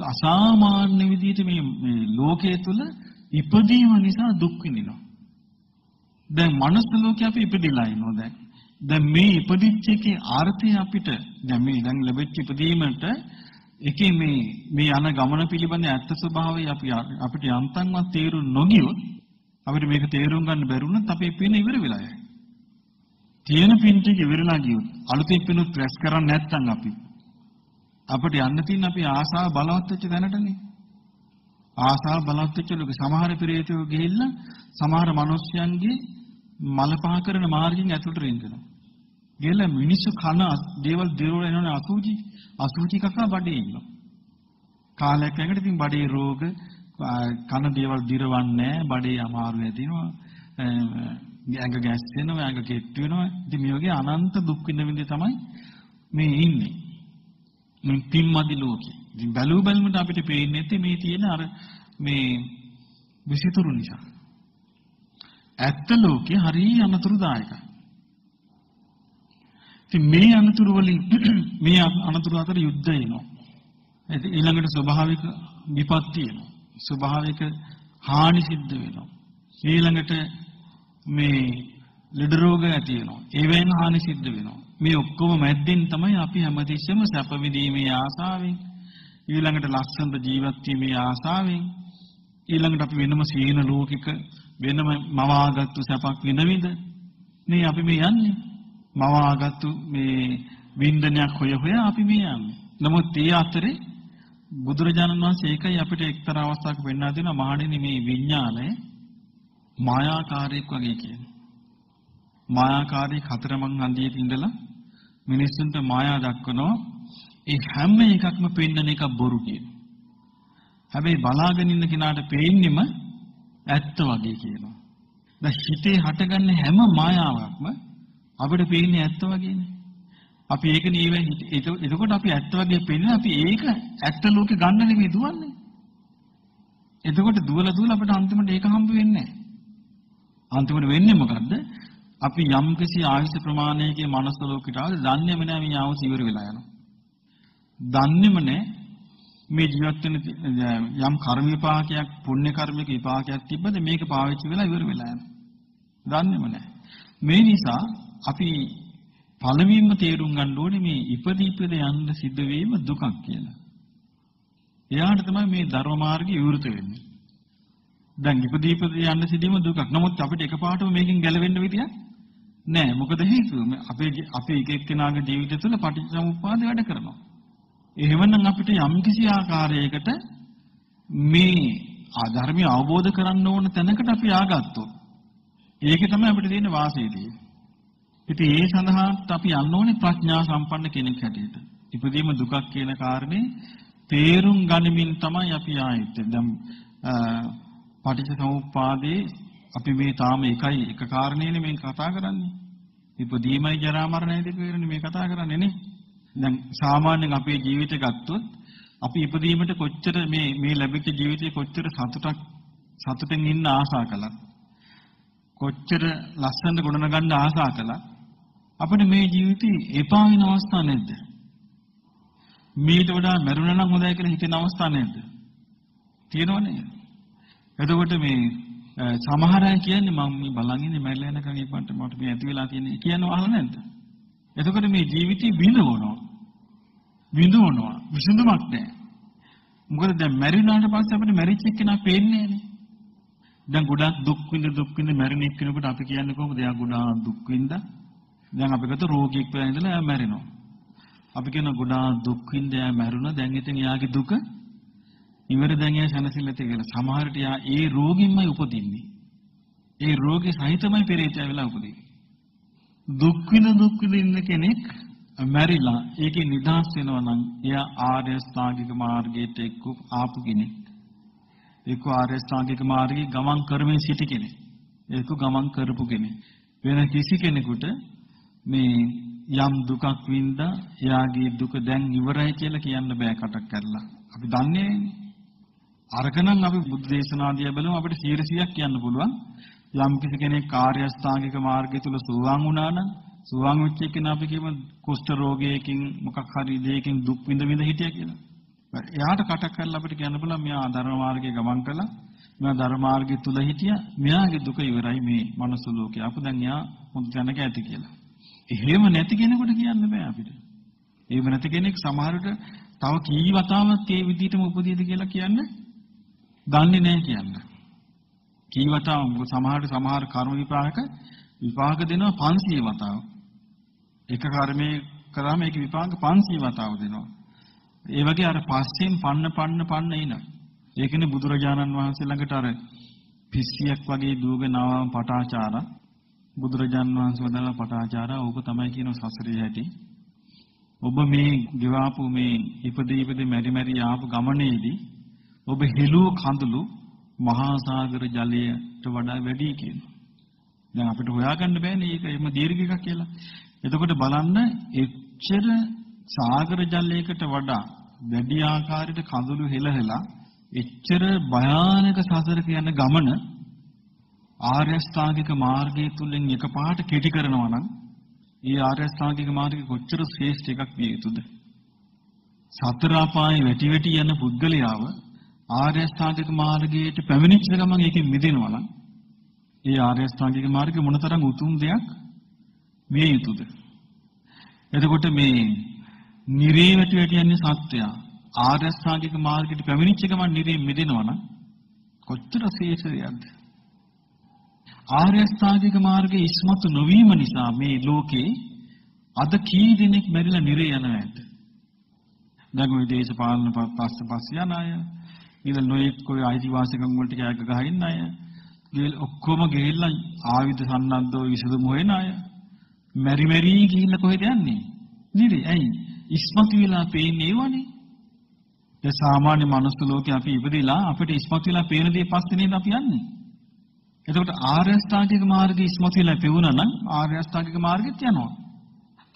අසාමාන්‍ය විදිහට මේ මේ ලෝකයේ තුල ඉපදීම නිසා දුක් විඳිනවා. දැන් මනුස්ස ලෝකේ අපි ඉපදිලා ඉන්නවා දැන්. දැන් මේ ඉපදිච්ච එකේ ආර්ථය අපිට දැන් මේ දැන් ලැබෙච්ච ඉපදීමට එකේ මේ මේ යන ගමන පිළිබඳ ඇත්ත ස්වභාවය අපි අපිට යන්තම්වත් තේරුම් නොගියොත් අපිට මේක තේරුම් ගන්න බැරුණත් අපේ පින ඉවර වෙලා යයි. තියෙන පින් ටික ඉවරලා ගියොත් අලුතෙන් පිනුත් රැස් කරන්නේ නැත්නම් අපි අපිට යන්න තියෙන අපි ආසාව බලවත් වෙච්ච දැනටනේ. ආසාව බලවත් වෙච්ච ලෝක සමහර පෙරේතයෝ ගිහිල්ලා සමහර මිනිස්යන්ගේ මල පහ කරන මාර්ගයෙන් ඇතුළට රින්ගනවා. ගිහලා මිනිස්සු කන දේවල් දිරවල එනවනේ අසුචි අසුචි කකා බඩේ ඉන්නවා. කාලයක් යනකොට ඉතින් බඩේ රෝග කන දේවල් දිරවන්නේ බඩේ අමාරු ඇතිවෙනවා. ඇඟ ගැස්සෙනවා ඇඟ කෙට්ටු වෙනවා. ඉතින් මේ වගේ අනන්ත දුක් විඳ විඳ තමයි මේ ඉන්නේ. මේ පින්මදි ලෝකේ. ඉතින් බැලුව බැලමට අපිට පේන්නේ නැති මේ තියෙන අර මේ විසිතුරු නිසා. ඇත්ත ලෝකේ හරිය අනතුරුදායකයි. ඉතින් මේ අනතුරු වලින් මේ අනතුරු අතර යුද්ධ එනවා. ඊළඟට ස්වභාවික විපත් තියෙනවා. ස්වභාවික හානි සිද්ධ වෙනවා. ඊළඟට මේ ලෙඩ රෝග ඇති වෙනවා. ඒවෙන් හානි සිද්ධ වෙනවා. මේ ඔක්කොම මැද්දෙන් තමයි අපි හැමතිස්සෙම සැප විඳීමේ ආසාවෙන් ඊළඟට ලස්සනට ජීවත් වීමේ ආසාවෙන් ඊළඟට අපි වෙනම සීන ලෝකික වෙනම මවාගත්තු සැපක් විඳවිඳ මේ අපි මේ යන්නේ මවාගත්තු මේ වින්දනයක් හොය හොය අපි මේ යන්නේ නමුත් ඒ අතරේ බුදුරජාණන් වහන්සේ ඒකයි අපිට එක්තරා අවස්ථාවක පෙන්වා දෙනවා මහණෙනි මේ විඥානය මායාකාරයක් වගේ කියන මායාකාරී හතරමං හන්දියේ ඉඳලා මිනිස්සුන්ට මායා දක්වනවා ඒ හැම එකක්ම පෙන්නන එක බොරු කියන. හැබැයි බලාගෙන ඉන්න කෙනාට පේන්නෙම ඇත්ත වගේ කියනවා. දැන් හිතේ හටගන්න හැම මායාවක්ම අපිට පේන්නේ ඇත්ත වගේනේ. අපි ඒක නීවෙන් එතකොට අපි ඇත්ත වගේ පෙන්නේ අපි ඒක ඇත්ත ලෝකේ ගන්න නෙමෙයි දුවන්නේ. එතකොට දුවලා දුවලා අපිට අන්තිමට ඒක හම්බ වෙන්නේ නැහැ. අන්තිමට වෙන්නේ මොකද්ද? අපි යම්කිසි ආයුෂ ප්‍රමාණයකින් මනස ලෝකයට ආවද දන්නේම නැහැ මේ ආයුෂ ඉවර වෙලා යනවා. දන්නේම නැහැ මේ ජීවත් වෙන යම් කර්ම විපාකයක් පුණ්‍ය කර්මික විපාකයක් තිබ්බද මේක පාවිච්චි වෙලා ඉවර වෙලා යනවා. දන්නේම නැහැ. මේ නිසා අපි පළවෙනිම තේරුම් ගන්න ඕනේ මේ ඉපදීපද යන්න සිද්ධ වීම දුකක් කියලා. එයාට තමයි මේ ධර්ම මාර්ගය විවෘත වෙන්නේ. දැන් ඉපදීපද යන්න සිදීම දුකක්. නමුත් අපිට එකපාරටම මේකෙන් ගැලවෙන්න විදියක් නැහැ. මොකද හේතුව අපේ අපේ එක එක්කෙනාගේ ජීවිතය තුළ පටිච්චසමුප්පාද වැඩ කරනවා. එහෙමනම් අපිට යම්කිසි ආකාරයකට මේ ආධර්මය අවබෝධ කරන්න ඕන තැනකට අපි ආගත්තොත් ඒක තමයි අපිට තියෙන වාසිය තියෙන්නේ. ඉතින් ඒ සඳහාත් අපි යන්න ඕනේ ප්‍රඥා සම්පන්න කෙනෙක් හැටියට. ඉපදීම දුකක් කියන කාරණේ තේරුම් ගනිමින් තමයි අපි ආයෙත් දැන් පටිච්චසමුප්පාදේ අපි මේ තාම එකයි එක කාරණේනේ මේ කතා කරන්නේ. ඉපදීමයි ජරා මරණයි දෙක වෙනනේ මේ කතා කරන්නේ නේ. දැන් සාමාන්‍යයෙන් අපේ ජීවිතය ගත්තොත් අපි ඉපදීමට කොච්චර මේ මේ ලැබිච්ච ජීවිතේ කොච්චර සතුටක් සතුටෙන් ඉන්න ආසා කළා. කොච්චර ලස්සනට ගොඩනගන්න ආසා කළා. අපිට මේ ජීවිතේ එපා වෙන අවස්ථා නැද්ද? මීට වඩා මරුණා නම් හොඳයි කියලා හිතෙන අවස්ථා නැද්ද? තියෙනවනේ. එතකොට මේ සමහර අය කියන්නේ මම මේ බලන් ඉන්නේ මැරිලා යනකම් ඊපන්ට මට මේ ඇති වෙලා තියෙන කියනවා අහලා නැද්ද? එතකොට මේ ජීවිතේ විඳවනවා. විඳවනවා. විසඳුමක් නැහැ. මොකද දැන් මැරිනාට පස්සේ අපිට මැරිච්ච එක්කෙනා පේන්නේ නැහැ. දැන් ගොඩාක් දුක් විඳ දුක් විඳ මැරෙන එක්කෙනෙකුට අපි කියන්නේ කොහොමද? එයා ගොඩාක් දුක් විඳ. දැන් අපි ගත්ත රෝගියෙක් වෙලා ඉඳලා එයා මැරෙනවා. අපි කියන ගොඩාක් දුක් විඳ එයා මැරුණා. දැන් ඉතින් එයාගේ දුක ඉවර දැන් එයා සැනසෙල්ලට කියලා. සමහරට එයා ඒ රෝගින්මයි උපදින්නේ. ඒ රෝගේ සහිතමයි පෙරේතය වෙලා උපදින්නේ. දුක් විඳ දුක් විඳ ඉන්න කෙනෙක් මැරිලා ඒකේ නිදහස් වෙනවා නම් එයා ආර්ය ශ්‍රාගික මාර්ගයට එක්ක ආපු කෙනෙක්. එක්ක ආර්ය ශ්‍රාගික මාර්ගයේ ගමන් කරමින් සිටි කෙනෙක්. එක්ක ගමන් කරපු කෙනෙක්. වෙන කිසි කෙනෙකුට මේ යම් දුකක් වින්දා එයාගේ දුක දැන් ඉවරයි කියලා කියන්න බෑ කටක් කරලා. අපි දන්නේ අරකනම් අපි බුද්ධ දේශනාදිය බලමු අපිට 100ක් කියන්න පුළුවන්. යම් කිසි කෙනෙක් කාර්ය අෂ්ටාංගික මාර්ගය තුල සෝවාන් වුණා නම් සෝවාන් වෙච්ච කෙනා අපි කියමු කුෂ්ඨ රෝගයකින් මොකක් හරි දෙයකින් දුක් විඳ විඳ හිටියා කියලා. එයාට කටක් කරලා අපිට කියන්න පුළුවන් මෙයා ධර්ම මාර්ගයේ ගමන් කළා. මෙයා ධර්ම මාර්ගය තුල හිටියා. මෙයාගේ දුක ඉවරයි මේ මනුස්ස ලෝකේ. අපු දැන් එයා හොඳ තැනක ඇති කියලා. එහෙම නැති කෙනෙකුට කියන්න බෑ අපිට. එහෙම නැති කෙනෙක් සමහරට තව කී වතාවක් ඒ විදිහටම උපදීද කියලා කියන්නේ දන්නේ නැහැ කියන්නේ. කී වතාවක් සමහරට සමහර කර්ම විපාක විපාක දෙනවා 500 වතාවක්. එක කර්මයේ කරාම ඒක විපාක 500 වතාව දෙනවා. ඒ වගේ අර පස්සෙන් පන්න පන්න පන්න එන. ඒකනේ බුදුරජාණන් වහන්සේ ළඟට අර පිස්සියක් වගේ දුවගෙන ආවම පටාචාරා බුදුරජාණන් වහන්සේ වදාළ පටාචාරා ඕක තමයි කියන සසරේ හැටි. ඔබ මේ ගෙවාපු මේ ඉපදී ඉපදී මෙරි මෙරි ආපු ගමනේදී ඔබ හෙළුව කඳුළු මහා සාගර ජලයට වඩා වැඩි කියනවා. දැන් අපිට හොයාගන්න බෑනේ ඒක එම දීර්ඝ එකක් කියලා. එතකොට බලන්න එච්චර සාගර ජලයකට වඩා වැඩි ආකාරයට කඳුළු හෙලහෙලා එච්චර භයානක සසර කියන ගමන ආර්ය ශ්‍රාගික මාර්ගය තුලින් එකපාරට කෙටි කරනවා නම් ඒ ආර්ය ශ්‍රාගික මාර්ගය කොච්චර ශ්‍රේෂ්ඨ එකක් විය යුතුද? සතර අපායේ වැටි වැටි යන පුද්ගලයාව ආර්ය ශ්‍රාගික මාර්ගයට පැමිණිච්ච ගමන් ඒකෙන් මිදෙනවා නම් ඒ ආර්ය ශ්‍රාගික මාර්ගය මොනතරම් උතුම් දෙයක් විය යුතුද? එතකොට මේ නිරේ වැටි වැටි යන්නේ සත්‍යය ආර්ය ශ්‍රාගික මාර්ගයට පැමිණිච්ච ගමන් නිරේ මිදෙනවා නම් කොච්චර ශ්‍රේෂ්ඨ ආර්ය අෂ්ටාංගික මාර්ගයේ ඉස්මතු නොවීම නිසා මේ ලෝකේ අද කී දෙනෙක් මැරිලා නිරේ යන ඇත. දැන් ওই දේශපාලන පස්ස පස්ස යන අය, ඊළඟ නොයෙක් કોઈ අයිතිවාසිකම් වලට කෑග ගහින්න අය, ඊළ ඔක්කොම ගිහිල්ලා ආයුධ සන්නද්ධව විසඳුම හොයන අය, මෙරි මෙරි ගිහිල්ලා කොහෙද යන්නේ? නිරේ. ඇයි? ඉස්මතු වෙලා පේන්නේ ඒවනේ. ඒ සාමාන්‍ය මනුස්ස ලෝකේ අපි ඉපදිලා අපිට ඉස්මතු වෙලා පේන දේ පස්සේ නේද අපි යන්නේ? එතකොට ආර්ය අෂ්ටාංගික මාර්ගය ඉස්මතු වෙලා පෙවුනා නම් ආර්ය අෂ්ටාංගික මාර්ගෙත් යනවා.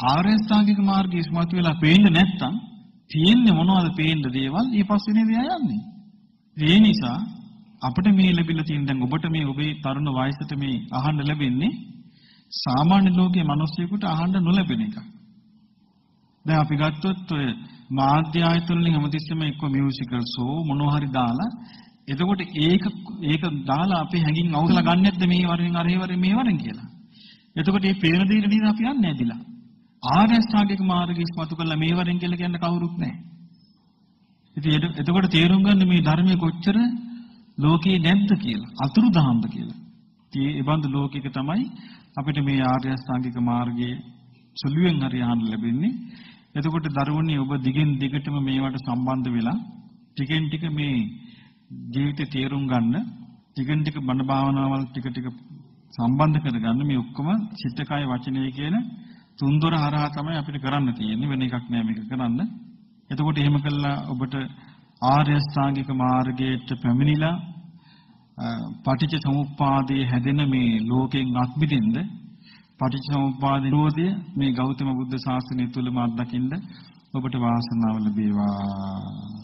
ආර්ය අෂ්ටාංගික මාර්ගය ඉස්මතු වෙලා පේන්නේ නැත්නම් තියෙන්නේ මොනවද පේන්න දේවල් ඊපස්සේ නේද යන්නේ. ඒ නිසා අපිට මේ ලැබිලා තියෙන දැන් ඔබට මේ ඔබේ තරුණ වයසට මේ අහන්න ලැබෙන්නේ සාමාන්‍ය ලෝකයේ මිනිස්සුෙකුට අහන්න නොලැබෙන එකක්. දැන් අපි ගත්තොත් ඔය මාධ්‍ය ආයතන වලින් හැමතිස්සෙම එක්ක මියුසිකල් ෂෝ මොනවා හරි දාලා එතකොට ඒක ඒක දාලා අපි හැංගින් අවුසලා ගන්න නැද්ද මේ වරෙන් අර වරෙන් මේ වරෙන් කියලා. එතකොට මේ පේන දෙයට නේද අපි යන්නේ ඇදිලා. ආර්ය අෂ්ටාංගික මාර්ගය ඉස්මතු කළා මේ වරෙන් කියලා කියන්න කවුරුත් නැහැ. ඉතින් එතකොට තේරුම් ගන්න මේ ධර්මයේ කොච්චර ලෝකේ නැද්ද කියලා. අතුරුදහම්ද කියලා. ඉතින් ඒ බඳු ලෝකික තමයි අපිට මේ ආර්ය අෂ්ටාංගික මාර්ගයේ සුළුවෙන් හරි අහන්න ලැබෙන්නේ. එතකොට දරුවනේ ඔබ දිගින් දිගටම මේවට සම්බන්ධ වෙලා ටිකෙන් ටික මේ ජීවිතේ තේරුම් ගන්න ටිකෙන් ටික බණ භාවනාවල් ටික ටික සම්බන්ධ කරගන්න මේ ඔක්කොම චිත්ත කය වචනය කියන තුන්දොර හරහා තමයි අපිට කරන්න තියෙන්නේ වෙන එකක් නෑ මේක කරන්න. එතකොට එහෙම කළා ඔබට ආර්ය අෂ්ටාංගික මාර්ගයට පැමිණිලා පටිච්ච සමුප්පාදයේ හැදෙන මේ ලෝකෙන් අත්මිදින්ද පටිච්ච සමුප්පාද නිරෝධය මේ ගෞතම බුද්ධ ශාසනය තුලම අත්දකින්න ඔබට වාසනාව ලැබේවා